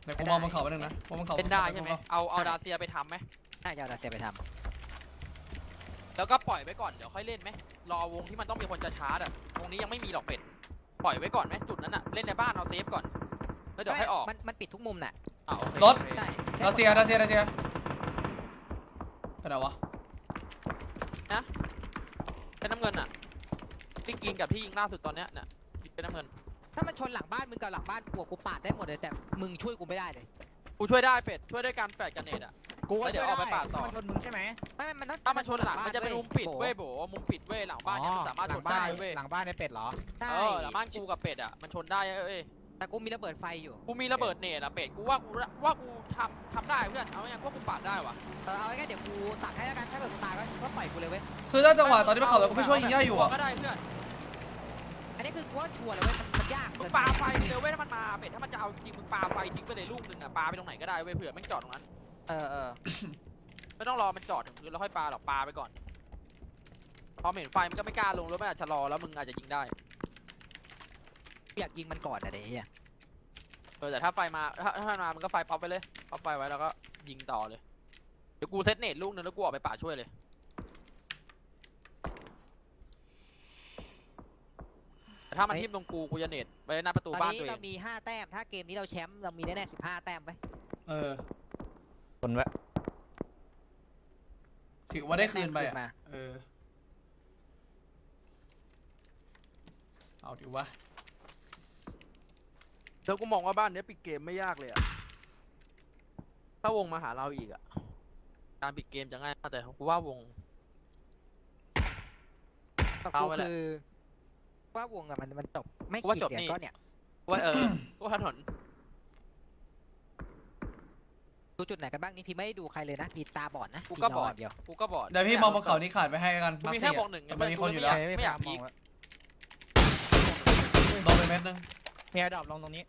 Speaker 2: เดี๋ยวกูมองบนเขาไปหนึ่งนะมองบนเขา
Speaker 1: เป็นได้ใช่ไหมเอาเอาดาเซียไปทำไหม
Speaker 4: น่าจะเอาดาเซียไปท
Speaker 1: แล้วก็ปล่อยไว้ก่อนเดี๋ยวค่อยเล่นไหมรอวงที่มันต้องมีคนจะชาร์จอะวงนี้ยังไม่มีหรอกเป็ดปล่อยไว้ก่อนไหมจุดนั้นอะเล่นในบ้านเอาเซฟก่อนแล้วำเดี๋ยวค่อยออก
Speaker 4: มันมันปิดทุกมุมน่ะ
Speaker 1: อะโอเค
Speaker 2: รถ
Speaker 1: โอเค
Speaker 4: ใช่
Speaker 2: รัสเซียรัสเซียรัสเซียไปไหนวะ
Speaker 1: เป็นน้ำเงินอะที่กินกับที่ยิงล่าสุดตอนเนี้ยเนี่ยเป็นน้ำเงิน
Speaker 4: ถ้ามันชนหลังบ้านมึงกับหลังบ้านกูอะกูปาดได้หมดเลยแต่มึงช่วยกูไม่ได้เลย
Speaker 1: กูช่วยได้เป็ดช่วยด้วยการแฟดกันเนตอะ
Speaker 3: กูว่า
Speaker 1: แล้วเดี๋ยว
Speaker 3: ช่
Speaker 1: เอาไปปาดต่อ
Speaker 3: ถ้มันชนมึงใช่ไหม
Speaker 4: ไม่ไม่มันต้อง
Speaker 1: ถ้ามันชนหลังมันจะเป็นมุมปิดเว้ย
Speaker 4: โโบ
Speaker 1: มุมปิดเว้ยหลังบ้านเนี่ยมันสามารถ
Speaker 3: ห
Speaker 1: ช
Speaker 3: ลั
Speaker 1: น
Speaker 3: งบ้า
Speaker 1: ได้
Speaker 3: น
Speaker 1: เว้ย
Speaker 3: หลังบ้านในเป็ดเหรอ
Speaker 4: ได้
Speaker 1: เออหลังบ้านกูกับเป็ดอะมันชนได้เอ้ย
Speaker 4: แต่กูมีระเบิดไฟอยู่
Speaker 1: กูมีระเบิดเนตอะเป็ดกูว่ากูว่ากูทำทำได้เพื่อนเอาไงกูว่ากูปาดได้ว่ะ
Speaker 4: เออเอาไว้แค่เดี๋ยวกูตัดให้แล้วกันถ้าเกิดกูตายก็ก็ปล่อยกูเลยเว้ย
Speaker 2: คือถ้าจังหวะตอนที่มันขับรถกูไม่ช่วยยิงได้อยู่อะ
Speaker 1: ก็ได้เพื่อน
Speaker 4: อั นนี้คือกูว่าชัวร์เลยเว้ยมันมันยาก
Speaker 1: มึ
Speaker 4: เกิ
Speaker 1: ง
Speaker 4: น
Speaker 1: ปาไฟเร็วเว้ยถ้ามันมาเป็ดถ้ามันจะเอาจริงมึงปาไฟทิ้งไปเลยลูกหนึ่งอะปาไปตรงไหนก็ได้เว้ยเผื่อแม่งจอดตรงนั้น
Speaker 4: เออเออ
Speaker 1: ไม่ต้องรอมันจอดถึงพื้นแล้วค่อยปาหรอกปาไปก่อนพอเห็นไฟมันก็ไม่กล้าลงแล้วมันอาจจะรอแล้วมึงอาจจะยิงได้
Speaker 4: อยากยิงมันก่อนอะเดี๋ยวเฮีย
Speaker 1: เออแต่ถ้าไฟมาถ้าถ้ามันมามึงก็ไฟป๊อปไปเลยป๊อปไฟไว้แล้วก็ยิงต่อเลยเดี๋ยวกู set nade ลูกนึงแล้วกูออกไปป่าช่วยเลย แต่ ถ้ามันทิ่มตรงกูกูจะ nade ไปหน้าประ
Speaker 4: ต
Speaker 1: ตู
Speaker 4: อน
Speaker 1: บ้าน
Speaker 4: นี้
Speaker 1: ตัวเอ
Speaker 4: เรา
Speaker 1: ง
Speaker 4: มีห้าแต้ม ถ้าเกมนี้เราแชมป์เรามีแน่ๆสิบห้าแต้มไป
Speaker 2: เออ
Speaker 3: คนแวะ
Speaker 2: ถือว่าได้คืนไป
Speaker 4: แต้ม
Speaker 2: อะ
Speaker 4: มา
Speaker 2: เออ เอาดิวะ
Speaker 1: แล้วกูมองว่าบ้านเนี้ยปิดเกมไม่ยากเลยอะถ้าวงมาหาเราอีกอะการปิดเกมจะง่ายมากแต่กูว่าวง
Speaker 4: กับ
Speaker 1: เอา
Speaker 4: กู
Speaker 1: ไปแหละ
Speaker 4: คือ ว่าวงอะมันมันจบไม่
Speaker 1: ว่า
Speaker 4: ขีด
Speaker 1: จบ
Speaker 4: เหรียญ
Speaker 1: นี่
Speaker 4: ก็เนี่ย
Speaker 1: ว่าเออว่าถนน
Speaker 4: ดูจุดไหนกันบ้างนี่พี่ไม่ได้ดูใครเลยนะพี่ตาบอดนะ
Speaker 1: กูก็
Speaker 4: พี่นน
Speaker 1: บอด
Speaker 4: อย่างเดียว
Speaker 1: กูก็บอด
Speaker 2: เดี๋ยวพี่มองบนเขาที่ขาดไปให้กัน
Speaker 1: กู
Speaker 2: มา
Speaker 1: มี
Speaker 2: ร์ค
Speaker 1: แค่
Speaker 2: สี่
Speaker 1: ว
Speaker 2: อะ
Speaker 1: งหนึ่ง
Speaker 2: แต่มันมีคนอยู่แล้ว
Speaker 1: ไม่ไม่อยากพีค
Speaker 2: โดนไปเม็ดนึง
Speaker 3: มีดรอปลงตรงนี้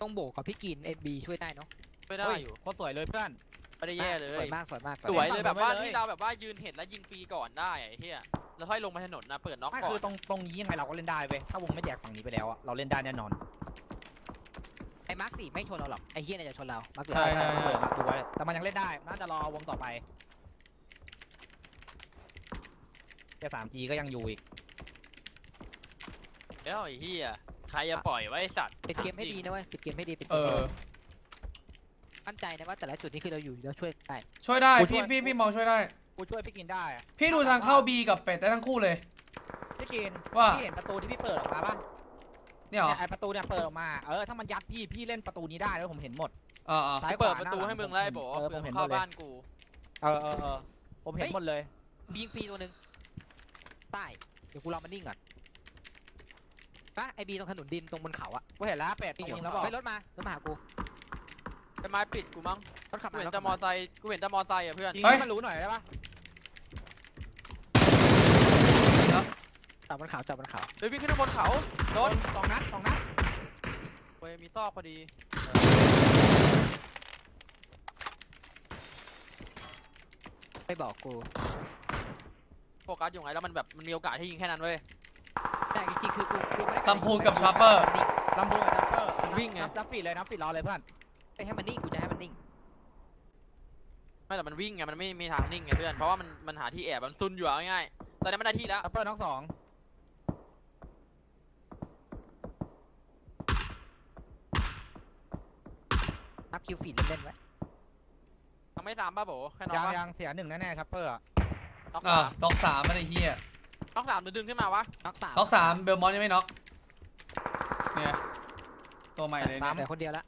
Speaker 4: ต้องโบกกับพี่กินเอ็บีช่วยได้เนาะ
Speaker 1: ไม่ได้
Speaker 3: เฮ้
Speaker 1: อยู่
Speaker 3: โคตรสวยเลยเพื่อน
Speaker 1: ไม่ได้แย่เล
Speaker 4: สวยย มากสวยมาก
Speaker 1: สวยเลยแบบว่า
Speaker 3: ฝั่งนู้นไปเลย
Speaker 1: ที่เราแบบว่ายืนเห็นแล้วยิงฟรีก่อนได้ไอ้เหี้ย แล้วค่อยลงมาถนนนะ เปิดน็อก
Speaker 3: ไม่
Speaker 1: ก่อ
Speaker 3: คือนตรงตรงนี้ยังไงเราก็เล่นได้เว้ยถ้าวงไม่แจกฝั่งนี้ไปแล้วอะเราเล่นได้แน่นอน
Speaker 4: ไอ้มาร์คสี่ไม่ชนเราหรอกไอ้เฮียเนี่ยจะชนเรามาร์คเหลือ
Speaker 2: ใช่ใช่
Speaker 3: เอ
Speaker 2: ใช่
Speaker 3: อมาดูไว้แต่มันยังเล่นได้น่าจะรอวงต่อไปแต่สามจีก็ยังอยู่อีก
Speaker 1: แล้วไอ้เหี้ยใครจะปล่อยไว้ไอ้สัตว์
Speaker 4: ปิดเกมให้ดีนะเว้ยปิดเกมให้ดีปิดเก
Speaker 2: เอ
Speaker 4: มให้
Speaker 2: อ
Speaker 4: ดีมั่นใจนะว่าแต่ละจุดนี้คือเราอยู่แล้วช่วยได้
Speaker 2: ช่วยได้
Speaker 3: กูช่
Speaker 2: พี่
Speaker 3: วย
Speaker 2: พี่พี่มองช่วยได้
Speaker 3: กูช่วยพี่กินได้อะ
Speaker 2: พี่ดูทางเข้าบีกับเป็ดได้ทั้งคู่เลย
Speaker 3: พี่กิน
Speaker 2: ว่า
Speaker 3: พี่เห็นประตูที่พี่เปิดออกมาปะ
Speaker 2: เนี่ยเหรอ
Speaker 3: เนี่ยไอประตูเนี่ยเปิดออกมา เออถ้ามันยัดพี่พี่เล่นประตูนี้ได้แล้วผมเห็นหมด
Speaker 2: เออเออ
Speaker 3: ซ้ายข
Speaker 1: เปิด
Speaker 3: วา
Speaker 1: ประ
Speaker 3: หน้า
Speaker 1: ตู
Speaker 3: หลัง
Speaker 1: ให้มึงไล่โบ
Speaker 3: เออ
Speaker 1: เผื่อ
Speaker 3: ผมเห็น
Speaker 1: เข้า
Speaker 3: หมดเลย
Speaker 1: บ้านกู
Speaker 3: เออเออเออผมเห็นหมดเลย
Speaker 4: ยิงฟรีตัวหนึ่งใต้เดี๋ยวกูรอมันนิ่งก่อนปะไอบีตรงถนนดินตรงบนเขาอะ
Speaker 3: กูเห็นแล้วเป็ด
Speaker 4: นิ่งอยู่
Speaker 3: ยิงแล้วบอก
Speaker 4: เฮ้ยรถมารถมาหากู
Speaker 1: เป็นไม้ปิดกูมั้ง
Speaker 4: รถขับ
Speaker 1: กู
Speaker 4: มา
Speaker 1: เห็น
Speaker 4: รถ
Speaker 1: แต่
Speaker 4: ขับ
Speaker 1: มอ
Speaker 4: มา
Speaker 1: ไซค์กูเห็นแต่มอไซค์อะเพื่อน
Speaker 3: ยิง
Speaker 2: เฮ้ย
Speaker 3: ให้มันรู้หน่อยได้ปะ
Speaker 4: จอดบนเขาจอดบนเขา
Speaker 1: เฮ้ยวิ่งขึ้นไปบนเขาโดน
Speaker 3: สองนัดสองนัด
Speaker 1: เว้ยมีซอกพอดี
Speaker 4: ไม่บอกกู
Speaker 1: โฟกัสอยู่ไงแล้วมันแบบมันมีโอกาสที่ยิงแค่นั้นเว้ย
Speaker 4: แต่จริงๆคือกูกูไม่ได้
Speaker 2: ลำพูนกับชาร์เปอร์
Speaker 3: ลำโพงกับซัปเปอร์
Speaker 1: วิ่งไง
Speaker 3: นับฟีดเลยนับฟีดรอเลยเพื่อน
Speaker 4: ไอ้ให้มันนิ่งกูจะให้มันนิ่ง
Speaker 1: ไม่แต่มันวิ่งไงมันไม่มีทางนิ่งไงเพื่อนเพราะว่ามันมันหาที่แอบมันซุนอยู่เอาง่ายๆตอนนี้มันได้ที่แล้ว
Speaker 3: ซัปเปอร์น้องสอง
Speaker 4: คิวฟีดเล่นๆไว้
Speaker 1: ทำไม่ตามป้าโบแค่น้อ
Speaker 3: ยังง
Speaker 1: วะ
Speaker 3: ยังเสียหนึ่งแน่ๆซัปเปอร์อะ
Speaker 1: น็อก
Speaker 2: อะ
Speaker 1: สาม
Speaker 2: ล็อกสามไม่ได้เฮีย
Speaker 1: น็อกสามหรือดึงขึ้นมาวะ
Speaker 4: น็อกสาม
Speaker 2: ล็อกสามเบลมอนยังไม่น็อกเนี่ยตัวใหม่เลย
Speaker 3: ตา
Speaker 2: เนี่ย
Speaker 3: ม
Speaker 4: เหลือคนเดียวละ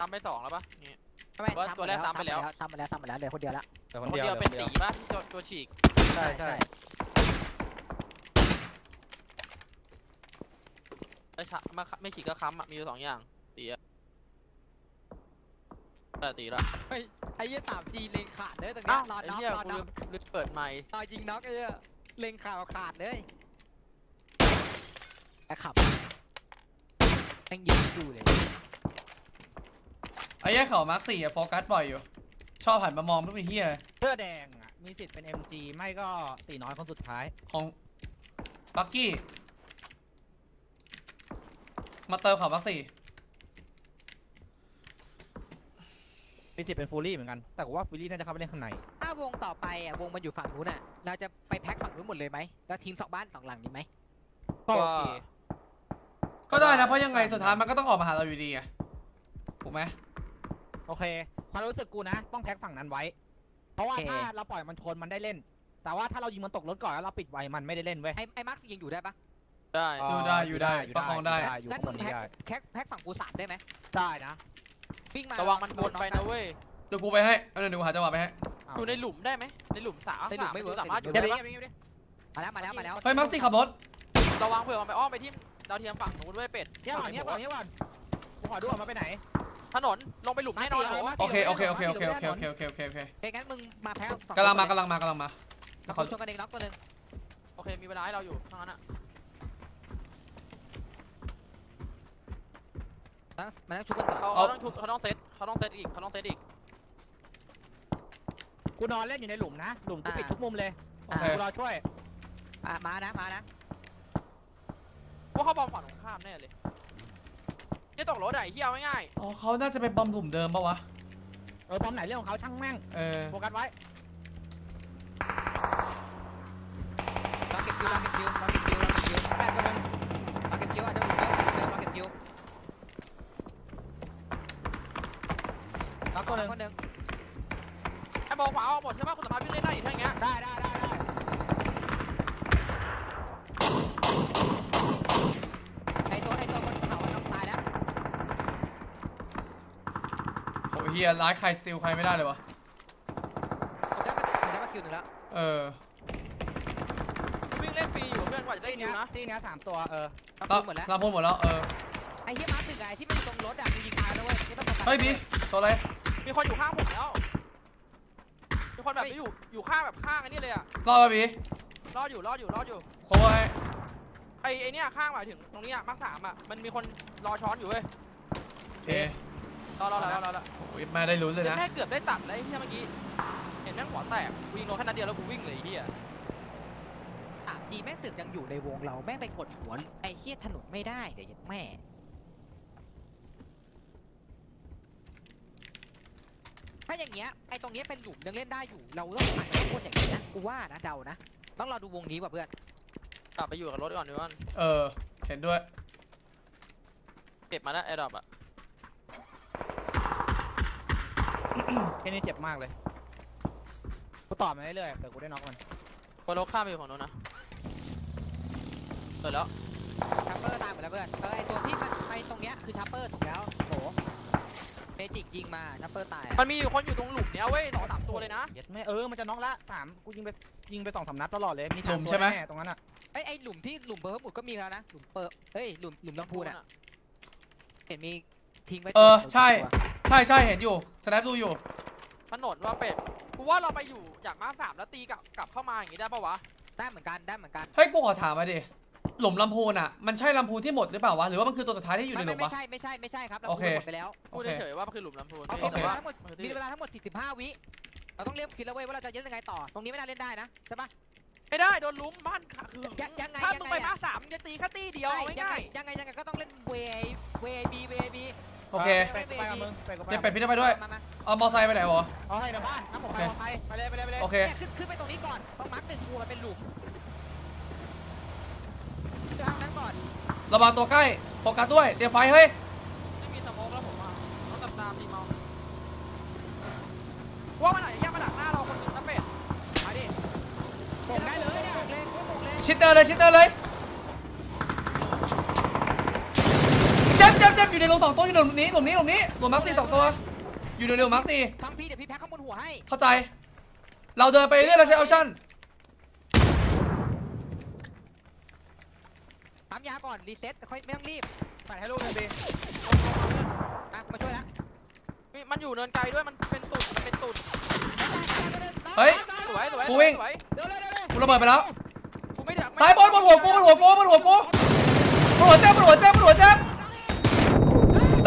Speaker 1: ตามไปสองแล้วปะนี่
Speaker 4: ไม่
Speaker 1: ว่าตัวแรกซ้ำไปแล้ว
Speaker 4: ซ้ำไปแล้วซ้ำไปแล้วเหลือคนเดียวละ
Speaker 3: แต่ค
Speaker 1: คนน
Speaker 3: เดียว
Speaker 1: เดียว
Speaker 3: หลื
Speaker 1: เป็น
Speaker 3: ค
Speaker 1: ตีปะที่ตัวตัวฉีก
Speaker 3: ใช่ใช่
Speaker 1: ไอ้ฉะมาไม่ฉีกก็ค้ำอะมีอยู่สองอย่างตีอะ เออตีละ
Speaker 4: เฮ้ยไอ้ยี่สามจีเลงขาดเลยตรง
Speaker 1: อ้า
Speaker 4: เนี้
Speaker 1: วย
Speaker 4: รอ
Speaker 1: ไอ้
Speaker 4: น็อก
Speaker 1: เหี้ย
Speaker 4: รอ
Speaker 1: กู
Speaker 4: น็
Speaker 1: ลื
Speaker 4: อก
Speaker 1: มลืมเปิดไมค์
Speaker 4: รอยิงน็อกไอ้เหี้ยเลงขาดขาดเลยไอ้ขับแม่งยิงดูเลย
Speaker 2: ไอ้เหี้ยเขามาร์คสี่อะโฟกัสบ่อยอยู่ ชอบหันมามองไม่เป็นเฮีย
Speaker 3: เสื้อแดงอะมีสิทธิ์เป็น MG ไม่ก็ตีน้อยคนสุดท้าย
Speaker 2: ของบักกี้ มาเติมเขามาร์คสี่
Speaker 3: มีสิทธิ์เป็นฟูลี่เหมือนกัน แต่กูว่าฟูลี่น่าจะเข้าไปเล่นข้างใน
Speaker 4: ถ้าวงต่อไปอะวงมันอยู่ฝั่งนู้นอะ เราจะไปแพ็คฝั่งนู้นหมดเลยไหมแล้วทีมสองบ้านสองหลังนี้ไหม
Speaker 3: ก็โอเค
Speaker 2: ก็ได้นะเพราะยังไงสุดท้ายมันก็ต้องออกมาหาเราอยู่ดีอะถูกไหม
Speaker 3: โอเค ความรู้สึกกูนะ ต้องแพ็คฝั่งนั้นไว้ เพราะว่าถ้าเราปล่อยมันชนมันได้เล่น แต่ว่าถ้าเรายิงมันตกรถก่อนแล้วเราปิดไว้มันไม่ได้เล่นเว้ย
Speaker 4: ไอ้ไอ้มาร์คยังอยู่ได้ปะ
Speaker 1: ได้
Speaker 2: อยู่ได้อยู่ได้ประคองได้
Speaker 3: อยู่
Speaker 4: งั้น
Speaker 3: ข้างบ
Speaker 4: มึ
Speaker 3: น
Speaker 4: ง
Speaker 3: นี้
Speaker 4: แพ็ค
Speaker 3: ได้
Speaker 4: แพ็คแพ็คฝั่งกูสามได้ไหม
Speaker 3: ได้นะ
Speaker 4: วิ่งมา
Speaker 1: ระวังมันวนไปนะเว้ย
Speaker 2: เดี๋ยวกูไปให้เอาเดี๋ยวกูหาจังหวะไปให้
Speaker 1: อยู่ในหลุมได้ไหมในหลุมสาม
Speaker 4: ในหลุมไม่ work
Speaker 1: สามารถอยู่
Speaker 3: เดี๋ยว
Speaker 1: ได้
Speaker 3: ดิ
Speaker 1: ปะ
Speaker 3: เดี๋ยวดิ
Speaker 4: มาแล้วมาแล้วมาแล้ว
Speaker 2: เฮ้ย mark สี่ขับรถ
Speaker 1: ระวังเผื่อมันไปอ้อมไปที่ดาวเทียมฝั่งนู้นด้วยเป็ด
Speaker 3: เงียบก่อนเงียบก่อนเงียบก่อนกูขอดูออกมาไปไหน
Speaker 1: ถนนลงไปหลุมแน่นอน
Speaker 3: มาสิ
Speaker 1: โห
Speaker 3: มาสิ
Speaker 2: โอเคโอเคโอเคโอเคโอเคโอเคโอเคโอเคโอเค
Speaker 4: เฮ้ยงั้นมึงมาแพ็คฝั่ง
Speaker 2: กำลังมา
Speaker 4: กู
Speaker 2: กำลังมากำลังมา
Speaker 4: แล้ว
Speaker 2: ขอ
Speaker 4: กูชนกันเองน็อกตัวหนึ่ง
Speaker 1: โอเคมีเวลาให้เราอยู่ทั้งนั้นอะ
Speaker 4: นต้องมันต้องชุบกันก่อน
Speaker 1: เขาเขาต้องทุบเขาต้องเซตเขาต้องเซตอีกเขาต้องเซตอีก
Speaker 3: กูนอนเล่นอยู่ในหลุมนะ หลุมกูปิดทุกมุมเลย
Speaker 2: โอเค
Speaker 3: กูรอช่วย
Speaker 4: อะ มานะ มานะ
Speaker 1: พวกเขาบอมฝั่งตรงข้ามแน่เลยนี่ตกรถอะไอ้เหี้ยเอาง่าย
Speaker 2: อ๋อเขาน่าจะไปบอมหลุมเดิมปะวะ
Speaker 3: เออพร้อมไหนเรื่องของเขาช่างแม่ง
Speaker 2: เออ
Speaker 3: โฟกัสไว้
Speaker 4: เราเก็บคิวเราเก็บคิวเราเก็บคิวเราเก็บคิว
Speaker 3: แปดตัวนึง
Speaker 4: เราเก็บคิวอาจจะอยู่เยอะเราเก็บคิว
Speaker 3: ล็อกตัวหนึง
Speaker 4: คนหนึ่ง
Speaker 1: ๆไอ้บอลขวาออกหมดใช่ปะคุณสามารถวิ่งเล่นได้อยู่ถ้าอย่างเงี้ย
Speaker 3: ได้ได้ได้ได้
Speaker 4: ไอ้ตัวไอ้ตัวบนเขาอะน็อกตายแล้ว
Speaker 2: เฮี ยร้ายใครสติลใครไม่ได้เลยวะ
Speaker 4: ผมได้มาผมได้มาคิวหนึ่งแล้ว
Speaker 2: เออ
Speaker 1: วิ่งเล่นฟรีอยู่เพื่อนกว่าจะได้
Speaker 3: ตี
Speaker 1: คิ
Speaker 3: เนี้
Speaker 1: วยนะ
Speaker 3: ตีเนี้ยสามตัวเออ
Speaker 4: เอา
Speaker 2: เรา
Speaker 4: คิวหมดแล้ว
Speaker 2: เราพูดหมดแล้วเออ
Speaker 4: ไอ้เฮียมาร์คหนึ่งไงที่มันอยู่ตรงรถอะมึงยิงตายแล้วเว้ยไม่ต้องมา
Speaker 2: เฮ้ยบีตัวอะไร
Speaker 1: มีคนอยู่ข้างผมแล้วมีคนแบบอยู่อยู่ข้างแบบข้างอันนี้เลยอะ
Speaker 2: รอดป่ะบี
Speaker 1: รอดอยู่รอดอยู่รอดอยู่
Speaker 2: โค้ให้
Speaker 1: ไอไอเนี่ยข้างหมายถึงตรงนี้อะมักสามอะมันมีคนรอช้อนอยู่เว้ย
Speaker 2: เอ๊ะ
Speaker 1: รอรอรอรอรอ
Speaker 2: โอ้ยแม่ได้ลุ้นเลยนะ
Speaker 1: แม่เกือบได้ตัดแล้วไอ้เหี้ยเมื่อกี้ เห็นแม่งหัวแตกกูยิงโดนแค่นัดเดียวแล้วกูวิ่งเลยไอ้เหี้ย
Speaker 4: สามจีแม่งสึกยังอยู่ในวงเราแม่งไปกดหัวไอ้เฮียถนนไม่ได้เดี๋ยวยัดแม่ถ้าอย่างเงี้ยไอ้ตรงเนี้ยเป็นหลุมยังเล่นได้อยู่ เราต้องผ่านทุกคนอย่างนี้นะกูว่านะเดานะต้องรอดูวงนี้ว่ะเพื่อน
Speaker 1: กลับไปอยู่กับรถก่อนดีกว่า
Speaker 2: เออเห็นด้วย
Speaker 1: เก็บมาแล้วแอร์ดรอปอะ
Speaker 3: แค่นี้เจ็บมากเลย กูต่อมาเรื่อยๆแต่กูได้น็อกมัน
Speaker 1: คนรถข้ามไปอยู่ฝั่งนู้นนะเปิดแล้ว
Speaker 4: ชัปเปอร์ตามหมดแล้วเพื่อน เออไอ้ตัวที่มันไอ้ตรงเนี้ยคือชัปเปอร์ถูกแล้วโหเมจิกยิงมาชัปเปอร์ตายอะ
Speaker 1: มันมีอยู่คนอยู่ตรงหลุมเนี้ยเว้ยสองสามตัวเลยนะ
Speaker 3: เย็ดไม่เออ มันจะน็อกละสามกูยิงไปยิงไปสองสามนัดตลอดเลย มี
Speaker 2: หลุ
Speaker 3: สาม
Speaker 2: ม
Speaker 3: ตัว
Speaker 2: ใช่ไหม
Speaker 3: แน่ๆตรงนั้นอะ
Speaker 4: ไอ้ไอ้หลุมที่หลุมเบอร์หมุดก็มีแล้วนะ หลุมเปิร์เฮ้ย หลุมหลุมลำพูนอะ เห็นมีทิ้งไว้
Speaker 2: เออ
Speaker 4: ตัว
Speaker 2: ใช่
Speaker 4: ตัว
Speaker 2: ใช่ใช่เห็นอยู่สแนปดูอยู่
Speaker 1: ถนนว่าเป็ดกูว่าเราไปอยู่จากมาสามแล้วตีกลับกลับเข้ามาอย่างงี้ได้ปะวะ
Speaker 4: ได้เหมือนกันได้เหมือนกัน
Speaker 2: เฮ้ยกูขอถามมาดิหลุมลำพูนอะมันใช่ลำพูนที่หมดหรือเปล่าวะหรือว่ามันคือตัวสุดท้ายที่อยู่ใน
Speaker 4: ไม่
Speaker 2: หลุ
Speaker 4: ไม่
Speaker 2: ม
Speaker 4: ไม่
Speaker 2: วะ
Speaker 4: ใช่ไม่ใช่ไม่ใช่ครับเรา
Speaker 2: โอเค
Speaker 4: พูดหมดไปแล้ว
Speaker 2: โอ
Speaker 1: พูด
Speaker 2: เค
Speaker 1: เฉยๆว่ามันคือหลุมลำพูน
Speaker 4: โอเค
Speaker 2: โอเค
Speaker 4: แต่เวลาทั้งหมด
Speaker 1: มันคือที่
Speaker 4: มีเวลาทั้งหมด 45 วิเราต้องเรียกคิดแล้วเว้ยว่าเราจะเล่นยังไงต่อ ตรงนี้ไม่น่าเล่นได้นะใช่ปะ
Speaker 1: ไม่ได้โดนลุ้มบ้านขาคือ
Speaker 4: ยังยังไง
Speaker 1: ถ้า
Speaker 4: ยัง
Speaker 1: มึง
Speaker 4: ไง
Speaker 1: ไป
Speaker 4: อะ
Speaker 1: มาสามมึงจะตีแค่ตีเดียวเอา
Speaker 4: ไม่ยัง
Speaker 1: ง่า
Speaker 4: ไง
Speaker 1: ย
Speaker 4: ยังไงยังไงก็ต้องเล่นเวเวบีเวบี
Speaker 2: โอเค
Speaker 3: ไปกูไปกับมึงไปกูไป
Speaker 2: เดี๋ยว
Speaker 3: กับ
Speaker 2: เป็ด
Speaker 3: มึง
Speaker 2: พี่ต้องไปด้วย
Speaker 4: มามา
Speaker 2: เอามอไซค์ไปไหนวะ
Speaker 3: เอาให้ในบ้านน้ำผมไป
Speaker 2: โอเค
Speaker 3: เอาไปไปเลยไปเลยไปเลย
Speaker 2: โอเค
Speaker 4: เนี่ยขึ้นขึ้นไปตรงนี้ก่อนตรงมาร์คหนึ่งกูมันเป็นหลุมขึ้นทางนั้นก่อน
Speaker 2: ระวังตัวใกล้โฟกัสด้วยเตรียมไฟเฮ้ย
Speaker 1: ๆไม่มีสโมกแล้วผมอะต้องตามตามดีเมาว่ามันไหนแยกมาดักหน้าเราคนหนึ่งนะเป็ด
Speaker 4: มาดิ
Speaker 3: ผมได้เลยเนี่ย
Speaker 4: โป่งเลยโป่งเลย
Speaker 2: ชิดเตอร์เลยชิดเตอร์เลย อยู่ในโรงสองตัวอยู่ในหลุมนี้หลุมนี้หลุมนี้หลุม mark สี่สองตัว อยู่ในหลุม mark สี่
Speaker 4: ฟังพี่เดี๋ยวพี่แพ็คข้างบนหัวให้
Speaker 2: เข้าใจ เราเดินไปเรื่อยเราใช้ option ปั๊
Speaker 4: มยาก่อน reset ค่อยไม่ต้องรีบ
Speaker 3: ใส่ให้ลูกหนึ่งดิ
Speaker 4: อะมาช่วยแล้ว
Speaker 1: มีมันอยู่เนินไกลด้วยมันเป็นตุ่นมันเป็นตุ่น
Speaker 2: เฮ้ย
Speaker 1: สวยสวย
Speaker 2: กูวิ่ง
Speaker 1: สวย
Speaker 3: เร็วเร็วเร็วเร็ว
Speaker 2: กูระเบิดไปแล้ว
Speaker 1: กูไม่ได้
Speaker 2: ซ้ายบนบนหัวกูบนหัวกูบนหัวกูบนหัวเจ็บบนหัวเจ็บบนหัวเจ็บ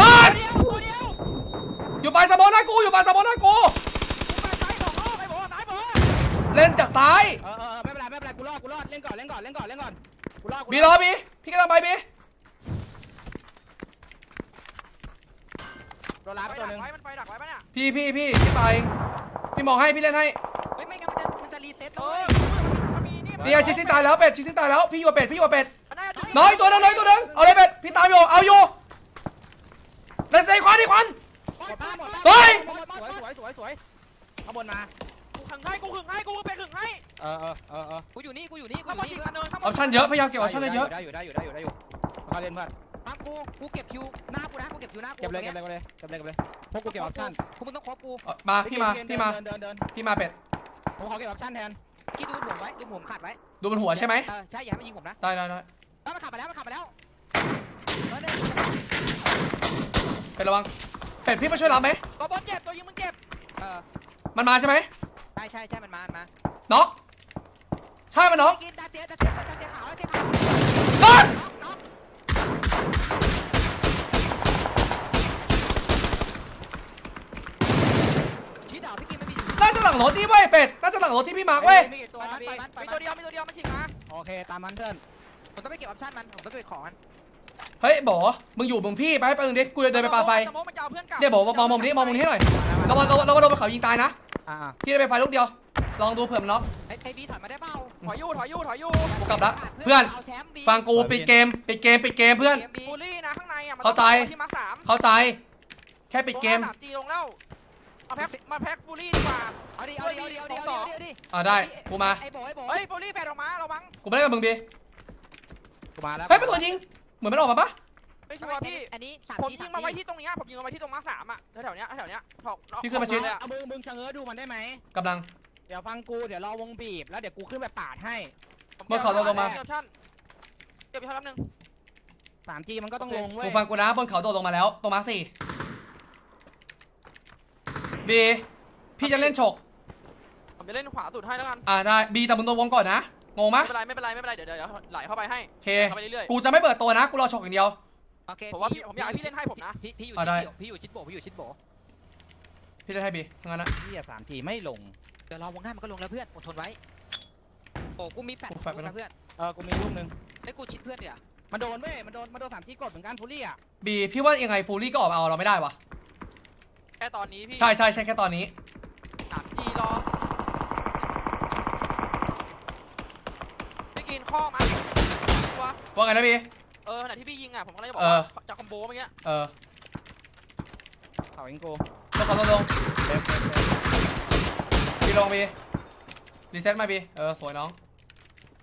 Speaker 2: ตาย
Speaker 1: เดียวตัวเดียว
Speaker 2: อยู่ปลายสมองหน้ากูอยู่ปลายสมองหน้ากู
Speaker 1: กูไปซ้ายสองรอบไปบอกว่าซ้ายบอก
Speaker 2: เล่นจากซ้าย
Speaker 3: เออเออเออไม่เป็นไรไม่เป็นไรกูรอดกูรอดเล่นก่อนเล่นก่อนเล่นก่อนเล่นก่อนกูรอดกู
Speaker 2: บี
Speaker 3: ร
Speaker 2: ร
Speaker 3: อ
Speaker 2: อ
Speaker 3: ด
Speaker 2: บีพี่กำลังไปบี
Speaker 3: โดนล้า
Speaker 1: ไป
Speaker 3: ไปตัว
Speaker 1: ดั
Speaker 3: ห
Speaker 1: ก
Speaker 3: นึ่ง
Speaker 1: ไว้มันไปดักไว้ปะเนี่ย
Speaker 2: พี่พี่พี่พี่ตายเองพี่มองให้พี่เล่นให้
Speaker 4: เฮ้ยไม่งั้นมันจะมันจะรีเซ็ต
Speaker 1: เอ
Speaker 4: เล
Speaker 1: อยมันมีนี่
Speaker 2: นี่ไงชิซิตายแล้วเป็ดชิซิตายแล้วพี่อยู่กับเป็ดพี่อยู่กับเป็ด
Speaker 1: มันน่าจะ
Speaker 2: น้อยตัวนึงน้อยตัวนึงเอาเลยเป็ดพี่ตามอยู่เอาอยู่เล่นใส่ควันดิควัน
Speaker 3: หมดบ้านหมดบ้าน
Speaker 2: เฮ้ย
Speaker 3: หมดหมดสวย สวยสวยสวยเอาบนมา
Speaker 1: กูขึงให้กูขึงให้กูไปขึงให้
Speaker 3: เออเออเออเออ
Speaker 4: กูอยู่นี่กูอยู่นี่กู
Speaker 1: ข้าง
Speaker 4: อบ
Speaker 1: น
Speaker 4: ยู่
Speaker 1: ฉี
Speaker 4: นี่
Speaker 1: กกันเนินข้างบ
Speaker 2: ออนปชั่นเยอะพยายามเก็บออปชั่นเยอะ
Speaker 3: ได้อยู่ได้อยู่ได้อยู่ได้อยู่เขาเล่นเพื่อน
Speaker 4: ปั๊มกูกูเก็บคิวหน้ากูนะกูเก็บคิวหน้ากู
Speaker 3: เก็บเลย
Speaker 4: ตร
Speaker 3: เก็บ
Speaker 4: ง
Speaker 3: เลย
Speaker 4: นี้
Speaker 3: เก็บเลยเก็บเลยเก็บเลยพวกกูเก็บออปชั่น
Speaker 4: กูมึงต้องครบกู
Speaker 2: เอามาพี่มาพี่มา
Speaker 3: เดินเดินเดิน
Speaker 2: พี่มาเป็ด
Speaker 3: ผมขอเก็บ option แทน
Speaker 4: กี้ดูผมไว้ดูผมขาดไว้
Speaker 2: ดูบนหัวใช่ไหม
Speaker 4: เออใช่อย่าให้มันยิงผมนะ
Speaker 2: ได้ได้ได้
Speaker 4: แล้วมันขับมาแล้วมันขับมาแล้วเออเนี่ย
Speaker 2: เป็ดระวัง เป็ดพี่มาช่วยรับไหม
Speaker 1: ตัวบอลเจ็บตัวยิงมึงเจ็บ
Speaker 4: เออ
Speaker 2: มันมาใช่ไหม
Speaker 4: ใช่ใช่ใช่มันมามันมา
Speaker 2: น็อกใช่มันน็อก
Speaker 4: กินดาเตียดาเตียดาเตียขาวดาเตียขาว
Speaker 2: น็อก
Speaker 4: น็อกน็อกชี้ดาวพี่กินไม่มี
Speaker 2: น่าจะหลังรถนี่เว้ยเป็ดน่าจะหลังรถที่พี่มาร์คเว้ย
Speaker 3: มีกี่
Speaker 4: ป
Speaker 3: ตัว
Speaker 4: ล่อยมัน
Speaker 3: พี่
Speaker 4: ปล่อยมันปล่อย
Speaker 1: มี
Speaker 4: มั
Speaker 1: ตัวนเดียวมีตัวเดียวมันฉีกมา
Speaker 3: โอเคตามมันเพื่อน
Speaker 4: ผมต้องไปเก็บออปชั่นมันผมต้องไปเก็บของมัน
Speaker 2: เฮ้ยบอมึงอยู่มึงพี่ไปไปมึงดิกูจะเดินไปปาไฟ
Speaker 1: เดี๋
Speaker 2: ยวบอมองมุมนี้มองมุมนี้ให้หน่อยระวังระวังระวังโดนเขายิงตายนะพี่จะไปไฟลูกเดียว ลองดูเผื่อมันน็อก
Speaker 4: ไอ้ไอบีถอยมาได้เปล่า
Speaker 1: ถอยยู่ถอยยู่ถอยยู่
Speaker 2: กลับละเพื่อนฟังกูปิดเกมปิดเกมปิดเกมเพื่อน
Speaker 4: บู
Speaker 1: ลลี่นะข้างในอะ
Speaker 2: เข้าใจเข้าใจ แค่ปิดเกม
Speaker 1: จีลงแล้วเอาแพ็คมาแพ็คบูลลี่ดีกว่า
Speaker 4: เอาดิเอาดิเอาดิเอาดิเอาดิอ่า
Speaker 2: ได้กูมา
Speaker 4: ไอ้โบไอ้โบ
Speaker 1: เฮ้ยบูลลี่แฟดออกมาระวัง
Speaker 2: กูไม่ได้กับมึงบี
Speaker 3: กูมาแล้ว
Speaker 2: เฮ้ยมันโดนยิง เหมือนมันออกมาปะ
Speaker 1: ไม่ชัวร์พี่
Speaker 4: อันนี้สาม
Speaker 1: ผม
Speaker 4: ที
Speaker 1: ยิงมาไว้ที่ตรงเนี้ยผมยิงมาไว้ที่ตรงมาร์คสามอะแถวๆเนี้ยแถวๆเนี้ยถอก
Speaker 2: พี่ขึ้นมาชิด
Speaker 1: เลยอะ
Speaker 3: เอามึงมึงชะเง้อดูมันได้ไหม
Speaker 2: กำลัง
Speaker 3: เดี๋ยวฟังกูเดี๋ยวรอวงบีบ แล้วเดี๋ยวกูขึ้นไปปาดให้
Speaker 2: เมื่อเขาลงมา
Speaker 1: เก็บชั่นเก็บชั่นแป๊บนึง
Speaker 3: สามทีมันก็ต้องลงเว้
Speaker 2: กู
Speaker 3: ย
Speaker 2: ฟังกูนะบนเขาโดดลงมาแล้วตรงมาร์คสี่บีพี่จะเล่นฉก
Speaker 1: ผมจะเล่นขวาสุดให้แล้วกัน
Speaker 2: อ่าได้บีแต่มึงโดนวงก่อนนะ งงไหม
Speaker 1: ไม่เป็นไรไม่เป็นไรไม่เป็นไรเดี๋ยวเดี๋ยวไหลเข้าไปให้
Speaker 2: โอเค
Speaker 1: เข้าไปเรื่อย
Speaker 2: กูจะไม่เปิดตัวนะกูรอฉกอย่างเดียว
Speaker 4: โอเค
Speaker 1: ผมว่าพี่ผมอยากให้พี่เล่นให้ผมนะ
Speaker 4: พี่พี่อยู่
Speaker 2: อะได้
Speaker 4: ชิดพี่อยู่ชิดโบพี่อยู่ชิดโบ
Speaker 2: พี่จะให้บีทั้งนั้นนะ
Speaker 3: เฮียสามทีไม่ลง
Speaker 4: เดี๋ยวรอวงหน้ามันก็ลงแล้วเพื่อนอดทนไว้โอ้กูมีแฟลช
Speaker 2: กูแฟลชไปแล้ว
Speaker 4: นะเพื่อน
Speaker 3: เออ กูมีลูกนึง
Speaker 4: ไอ้ยกูชิดเพื่อนเดี๋ยว
Speaker 3: มันโดนเว้ย มันโดน มันโดนสามทีกดเหมือนกันฟูลี่อะ
Speaker 2: บีพี่ว่ายังไงฟูลี่ก็ออกมาเอาเราไม่ได้วะ
Speaker 1: ๆแค่ตอนนี้พี่
Speaker 2: ใช่ใช่ใช่แค่ตอนนี้
Speaker 1: สามจีรอพี่กิน ข้อมาตัว
Speaker 2: ว่าไงนะบี
Speaker 1: เออขณะที่พี่ยิงอะผมก็เลยบอก
Speaker 2: เออ
Speaker 1: ว่าจะคอมโบเมื่อกี้
Speaker 2: เออ
Speaker 3: เขาเองกู
Speaker 2: ลงเขาลงลง
Speaker 3: เล็บเล็บเล็บ
Speaker 2: บีลงบีรีเซ็ตมาบีเออสวยน้อง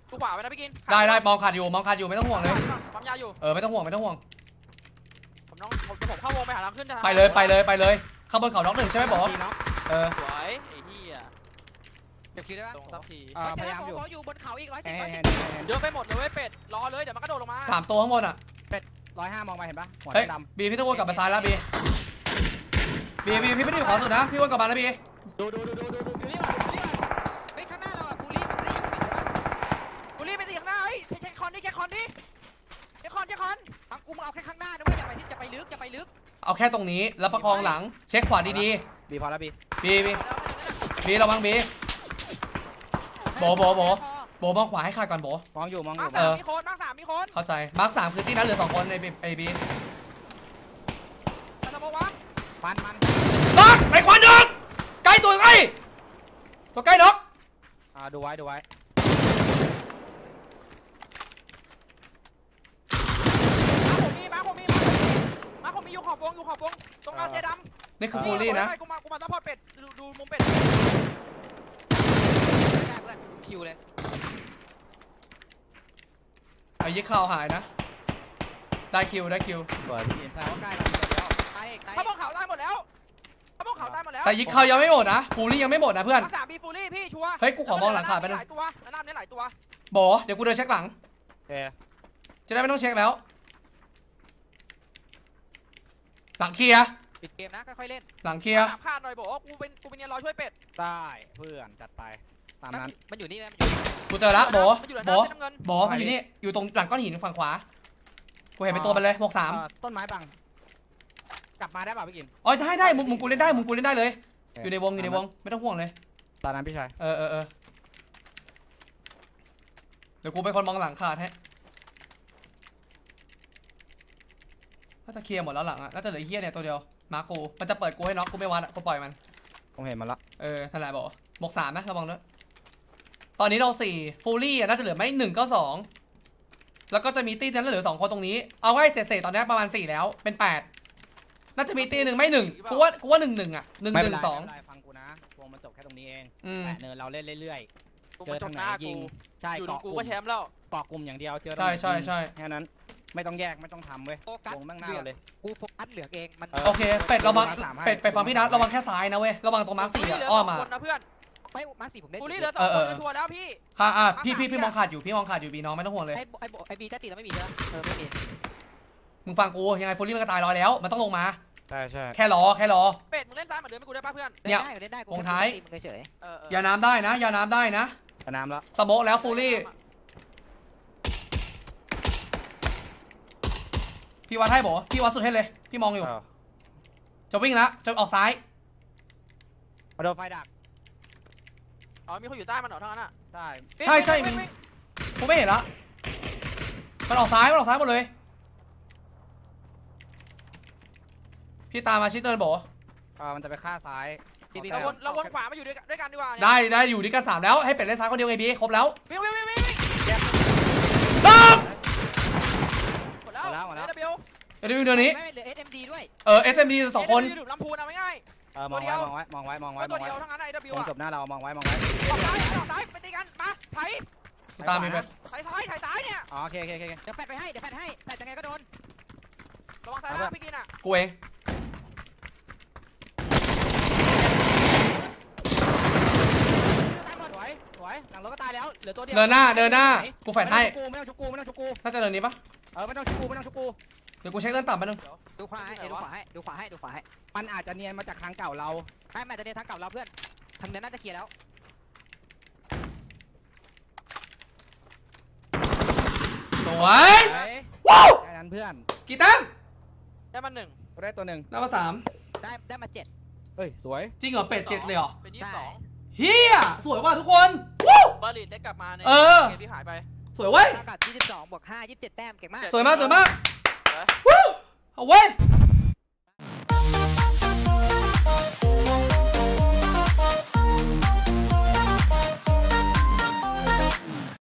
Speaker 1: กูขวาไปนะพี่กิน
Speaker 2: ได้ได้มองขาดอยู่มองขาดอยู่ไม่ต้องห่วงเลย
Speaker 1: ปั๊มยาอยู่
Speaker 2: เออไม่ต้องห่วงไม่ต้องห่วง
Speaker 1: ผมต้องผมผมเข้าวงไปหาทางขึ้นนะ
Speaker 2: ไปเลยไปเลยไปเลยข้างบนเขาน็อกหนึ่งใช่ไหมบอก
Speaker 3: ทีเนาะ
Speaker 2: เออ
Speaker 1: สวยไอ้เหี้ย
Speaker 4: เดี๋ยวคิดได้ปะ
Speaker 1: ตรงสักที
Speaker 3: เออพยายามอยู่
Speaker 4: โอยู่บนเขาอีกร้อยสิ
Speaker 3: เห็
Speaker 4: บ
Speaker 3: น
Speaker 4: ร้อย
Speaker 3: เห็
Speaker 4: สิ
Speaker 3: น
Speaker 4: บ
Speaker 3: เห็นเห็น
Speaker 1: เยอะไปหมดเลยเว้ยเป็ดรอเลยเดี๋ยวมันก็โดดลงมา
Speaker 2: สามตัวข้างบนอะ
Speaker 3: ร้อยห้ามองไปเห็นปะหัว
Speaker 2: เฮ้ย
Speaker 3: ด
Speaker 2: บีพี่ต้องวนกลับมาซ้ายแล้วบีบีบีพี่ไม่ได้อยู่ขวาสุดนะพี่วนกลับมาแล้วบีำ
Speaker 3: ดูดูดูดูดูดูดูนี่ก่อนดูนี่ก่อน
Speaker 4: เฮ้ยข้างหน้าเราอะฟูลี่มันไม่ได้อยู่ปิดใช่ปะ
Speaker 1: กูรีบไปตีข้างหน้าเฮ้ยเช็คคอนดิเช็คคอนดิเช็คคอนเช็คคอน
Speaker 4: ฟังกูมึงเอาแค่ข้างหน้านะเว้ยอย่าไปที่จะไปลึกอย่าไปลึก
Speaker 2: เอาแค่ตรงนี้แล้วประคองหลังเช็คขวาดี
Speaker 3: บีพอแล้วบี
Speaker 2: ๆบีบีบีระวังบี โบโบโบโบมองขวาให้ขาดก่อนโบ
Speaker 3: มองอยู่มองอ
Speaker 1: มา
Speaker 3: ยู่
Speaker 1: ร์คสามมีคนมาร์คสามมีคน
Speaker 2: เข้าใจมาร์คสามคือที่นั้นเหลือสองคนในบีไอบี
Speaker 1: มันจะบอกว่า
Speaker 3: ฟันมัน
Speaker 2: น็อกไปควันน็อกใกล้ตัวใกล้ตัวใกล้น็อก
Speaker 3: อ่าดูไว้ดูไว้
Speaker 1: มาผมมีมาผมมีมาผมมีอยู่ขอบวงอยู่ขอบวงตรงนั้นเจดำ
Speaker 2: นี่คือฟูลี่นะ
Speaker 1: กูมากูมาซัพพอร์ตเป็ดดูดูมุมเป็ด
Speaker 4: ไม่ได้เพื่อน คิวเลย
Speaker 2: ไอ้ยิกเข้าหายนะ ได้คิวได้คิว
Speaker 3: สวยพี่
Speaker 4: แต่ว่าใกล้เราแล้วตายเอกตาย
Speaker 1: ถ้าบนเขาตายหมดแล้วถ้าบนเขาตายหมดแล้ว
Speaker 2: แต่ยิกเข้ายังไม่หมดนะฟูลี่ยังไม่หมดนะเพื่อน
Speaker 1: มาร์คสามมีฟูลี่พี่ชัวร์
Speaker 2: เฮ้ยกูขอมองหลังขาดไปห
Speaker 1: ห
Speaker 2: นึง
Speaker 1: ลายตัวระนาบนี้หลายตัว
Speaker 2: โบเดี๋ยวกูเดินเช็คหลัง
Speaker 3: โอเค
Speaker 2: จะได้ไม่ต้องเช็คแล้ว หลังเคลียร์
Speaker 4: ปิดเกมนะค่อยๆเล่น
Speaker 2: หลังเคลียร์
Speaker 1: ถามคาดหน่อยบอกว่ากูเป็นกูเป็นเนี่ยรอช่วยเป็ด
Speaker 3: ได้เพื่อนจัดไป ตามนั้น
Speaker 4: มันอยู่นี่ไหมมันอยู่นี่
Speaker 2: กูเจอละโบ
Speaker 1: มันอยู่หลัง
Speaker 2: โบ
Speaker 1: น้ำน้ำเงิน
Speaker 2: โบมันอยู่นี่อยู่ตรงหลังก้อนหินฝั่งขวากูเห็นเป็นตัวมันเลยบวกสาม
Speaker 3: เอ่อต้นไม้บัง กลับมาได้ป่ะพี่กิน
Speaker 2: อ๋อได้ได้มุมมุมกูเล่นได้มุมกูเล่นได้เลย อยู่ในวงอยู่ในวงไม่ต้องห่วงเลย
Speaker 3: ตอนนั้นพี่ชาย
Speaker 2: เออเออเออเดี๋ยวกูเป็นคนมองหลังขาดให้น่าจะเคลียร์หมดแล้วหลังอะน่าจะเหลือไอ้เฮียเนี่ยตัวเดียว มากูมันจะเปิดกูให้น็อกกูไม่วัดอะกูปล่อยมัน
Speaker 3: ผมเห็นมันละ
Speaker 2: เออทนายบอกบวกสามนะระวังด้วย ตอนนี้เราสี่ฟูลี่อะน่าจะเหลือไม่หนึ่งก็สองแล้วก็จะมีตีนั้นเหลือสองคนตรงนี้ เอาไว้เศษๆตอนนี้ประมาณสี่แล้วเป็นแปดน่าจะมีตีหนึ่งไม่หนึ่งกูว่ากูว่าหนึ่งหนึ่งอะหนึ่ง
Speaker 3: ไม่
Speaker 2: ห
Speaker 3: เป็น
Speaker 2: นึ่
Speaker 3: ไรง
Speaker 2: สอง
Speaker 3: ไม่เป็นไรฟังกูนะวงมันจบแค่ตรงนี้เอง
Speaker 2: อืม
Speaker 3: แต่เนินเราเล่นเรื่อย
Speaker 1: กู
Speaker 3: ๆเจ
Speaker 1: มา
Speaker 3: อ
Speaker 1: จ
Speaker 3: ทานงไหน
Speaker 1: หน้า
Speaker 3: ยิ
Speaker 1: กู
Speaker 3: งใช่
Speaker 1: อยู่ตรง
Speaker 3: เกาะ
Speaker 1: กู
Speaker 3: กลุ่
Speaker 1: ก็
Speaker 3: ม
Speaker 1: แชมป์แล้ว
Speaker 3: เกาะกลุ่มอย่างเดียวเจอตรง
Speaker 2: ใช่
Speaker 3: ไหน
Speaker 2: ใช่
Speaker 3: ยิง
Speaker 2: ใช่
Speaker 3: แค่นั้นไม่ต้องแยกไม่ต้องทำเว้ย
Speaker 4: โฟกัส
Speaker 3: วงแม่งหน้าเราเลย
Speaker 4: กูโฟกัสเหลืองเองมัน
Speaker 3: เออ
Speaker 2: โอเคเป็ดระวัง
Speaker 3: กูมาสามให้
Speaker 2: เป็ดไปฟังพี่นัทระวังแค่ซ้ายนะเว้ยระวังตรงมาร์คสี่
Speaker 1: ฟูลี่
Speaker 2: อะ
Speaker 1: เหลือ
Speaker 2: อ้อ
Speaker 1: ส
Speaker 2: ม
Speaker 1: อง
Speaker 2: มา
Speaker 1: คนนะเพื่อน
Speaker 4: ไม่มาสี่ผมได้
Speaker 1: ฟูลี่
Speaker 4: จุ
Speaker 1: เหลือ
Speaker 4: ด
Speaker 1: สอง
Speaker 2: เอ
Speaker 1: ค
Speaker 2: อนเออ
Speaker 1: ชัวร์แล้วพี่
Speaker 2: ค่ะอะพี่
Speaker 1: มา
Speaker 2: พี่
Speaker 1: สาม
Speaker 2: พี่
Speaker 1: เนี่ย
Speaker 2: มองขาดอยู่พี่มองขาดอยู่บีน้องไม่ต้องห่วงเลย
Speaker 4: ไอ้ไอ้ไอ้บีถ้าตีเราไม่มีใช่ไหมเออไม่มี
Speaker 2: มึงฟังกูยังไงฟูลี่มันก็ตายรอแล้ว มันต้องลงมา
Speaker 3: ใช่ใช่
Speaker 2: แค่รอแค่รอ
Speaker 1: เป็ดมึงเล่นซ้ายเหมือนเดิมให้กูได้ป่ะเพื่อน
Speaker 2: เนี่ย
Speaker 4: เล่นได้เล่นได้กู
Speaker 2: วงท้าย
Speaker 4: ตีมึงเฉย
Speaker 1: เออเออ
Speaker 2: อย่าน้ำได้นะอย่าน้ำได้นะ
Speaker 3: ชน้ำแล้ว
Speaker 2: สโมกแล้วฟูลี่พี่วัดให้บอกพี่วัดสุดให้เลย พี่มองอยู่
Speaker 3: เออ
Speaker 2: จะวิ่งแล้วจะออกซ้าย
Speaker 3: มาโดนไฟดัก
Speaker 1: อ๋อมีคนอยู่ใต้มันเหรอทั้งนั้นอะ
Speaker 3: ใช่
Speaker 2: ใช่ใช่
Speaker 1: วิ่ง
Speaker 2: มี
Speaker 1: วิ่งวิ่ง
Speaker 2: ผมไม่เห็นละมันออกซ้ายมันออกซ้ายหมดเลย พี่ตามมาชิดเนินบอก
Speaker 3: เออมันจะไปฆ่าซ้าย
Speaker 1: เราวนเราวนขวามาอยู่ด้วยกันด้วยกันดีกว่าเนี่ย
Speaker 2: ได้ได้อยู่ด้วยกันสามแล้วให้เป็ดเล่นซ้ายคนเดียวไงบีครบแล้ว
Speaker 1: วิ่งวิ่งวิ่งวิ่งวิ่ง
Speaker 2: น้อง
Speaker 1: หมดแล้วเอเดบิว
Speaker 2: เดี๋ยวดูเดือนนี้
Speaker 4: ไม่เหลือ SMD ด้วย
Speaker 2: เออ SMD สองคน
Speaker 1: อยู่ลำพูนเอาง่าย
Speaker 3: เออมองไว้มองไว้มองไว้มอง
Speaker 1: ๆ
Speaker 3: ไว้ม
Speaker 1: ตั
Speaker 3: อ
Speaker 1: ว
Speaker 3: ง
Speaker 1: เดี
Speaker 3: ไว้
Speaker 1: ยวทั้งนั้นเอเดบิว
Speaker 3: วง
Speaker 1: อะ
Speaker 3: จบหน้าเรามองไว้มองไว้
Speaker 1: ออกซ้ายออกซ้ายไปตีกันมาไถ
Speaker 2: ตามมีเป็ด
Speaker 1: ไถซ้ายไถซ้ายเนี่ย
Speaker 3: อ๋อโอเคโอเคโอเค
Speaker 4: เดี๋ยวแฟดไปให้ เดี๋ยวแฟดให้แต่ยังไงก็โดน
Speaker 1: ระวังซ้ายล่างพี่กินอะ
Speaker 2: กูเอง
Speaker 3: ตายหมดสวยสวยหลังรถก็ตายแล้วเหลือตัวเดียว
Speaker 2: เดินหน้าเดินหน้า กูแฝดให้
Speaker 3: ไม่ต้องชุบกูไม่ต้องชุบกูไม่ต้องชุบกู
Speaker 2: น่าจะเดินนี้ปะ
Speaker 3: เออไม่ต้องชุบกูไม่ต้องชุบกู
Speaker 2: เดี๋ยวกูเช็คเดินต่ำไปนึง
Speaker 4: ดูขวาให้เดี๋ยวดูขวาให้ดูขวาให้ดูขวาให้
Speaker 3: มันอาจจะเนียนมาจากทางเก่าเรา
Speaker 4: ไม่แม่จะเดินทางเก่าเราเพื่อนทางเนี้ยน่าจะเคลียร์แล้ว
Speaker 2: สวย
Speaker 3: เฮ้ย
Speaker 2: ว้าว
Speaker 3: แค่นั้นเพื่อน
Speaker 2: กี่แต้ม
Speaker 1: ได้มาหนึ่ง
Speaker 3: กูได้ตัวหนึ่ง
Speaker 2: ได้มาสาม
Speaker 4: ได้ได้มาเจ็ด
Speaker 3: เอ้ยสวย
Speaker 2: จริงเหรอเป็ดเจ็ดเลยเหรอ
Speaker 1: เป็นยี่สิบสอง
Speaker 2: เฮียสวยว่ะทุกคนวู้
Speaker 1: เบอร์ลิตได้กลับมาใน
Speaker 2: เออ
Speaker 1: เกมที่หายไป
Speaker 2: สวยเว้ย
Speaker 4: เท่ากับ22บวก5 27แต้มเก่งมาก
Speaker 2: สวยมากสวยมาก
Speaker 1: เอ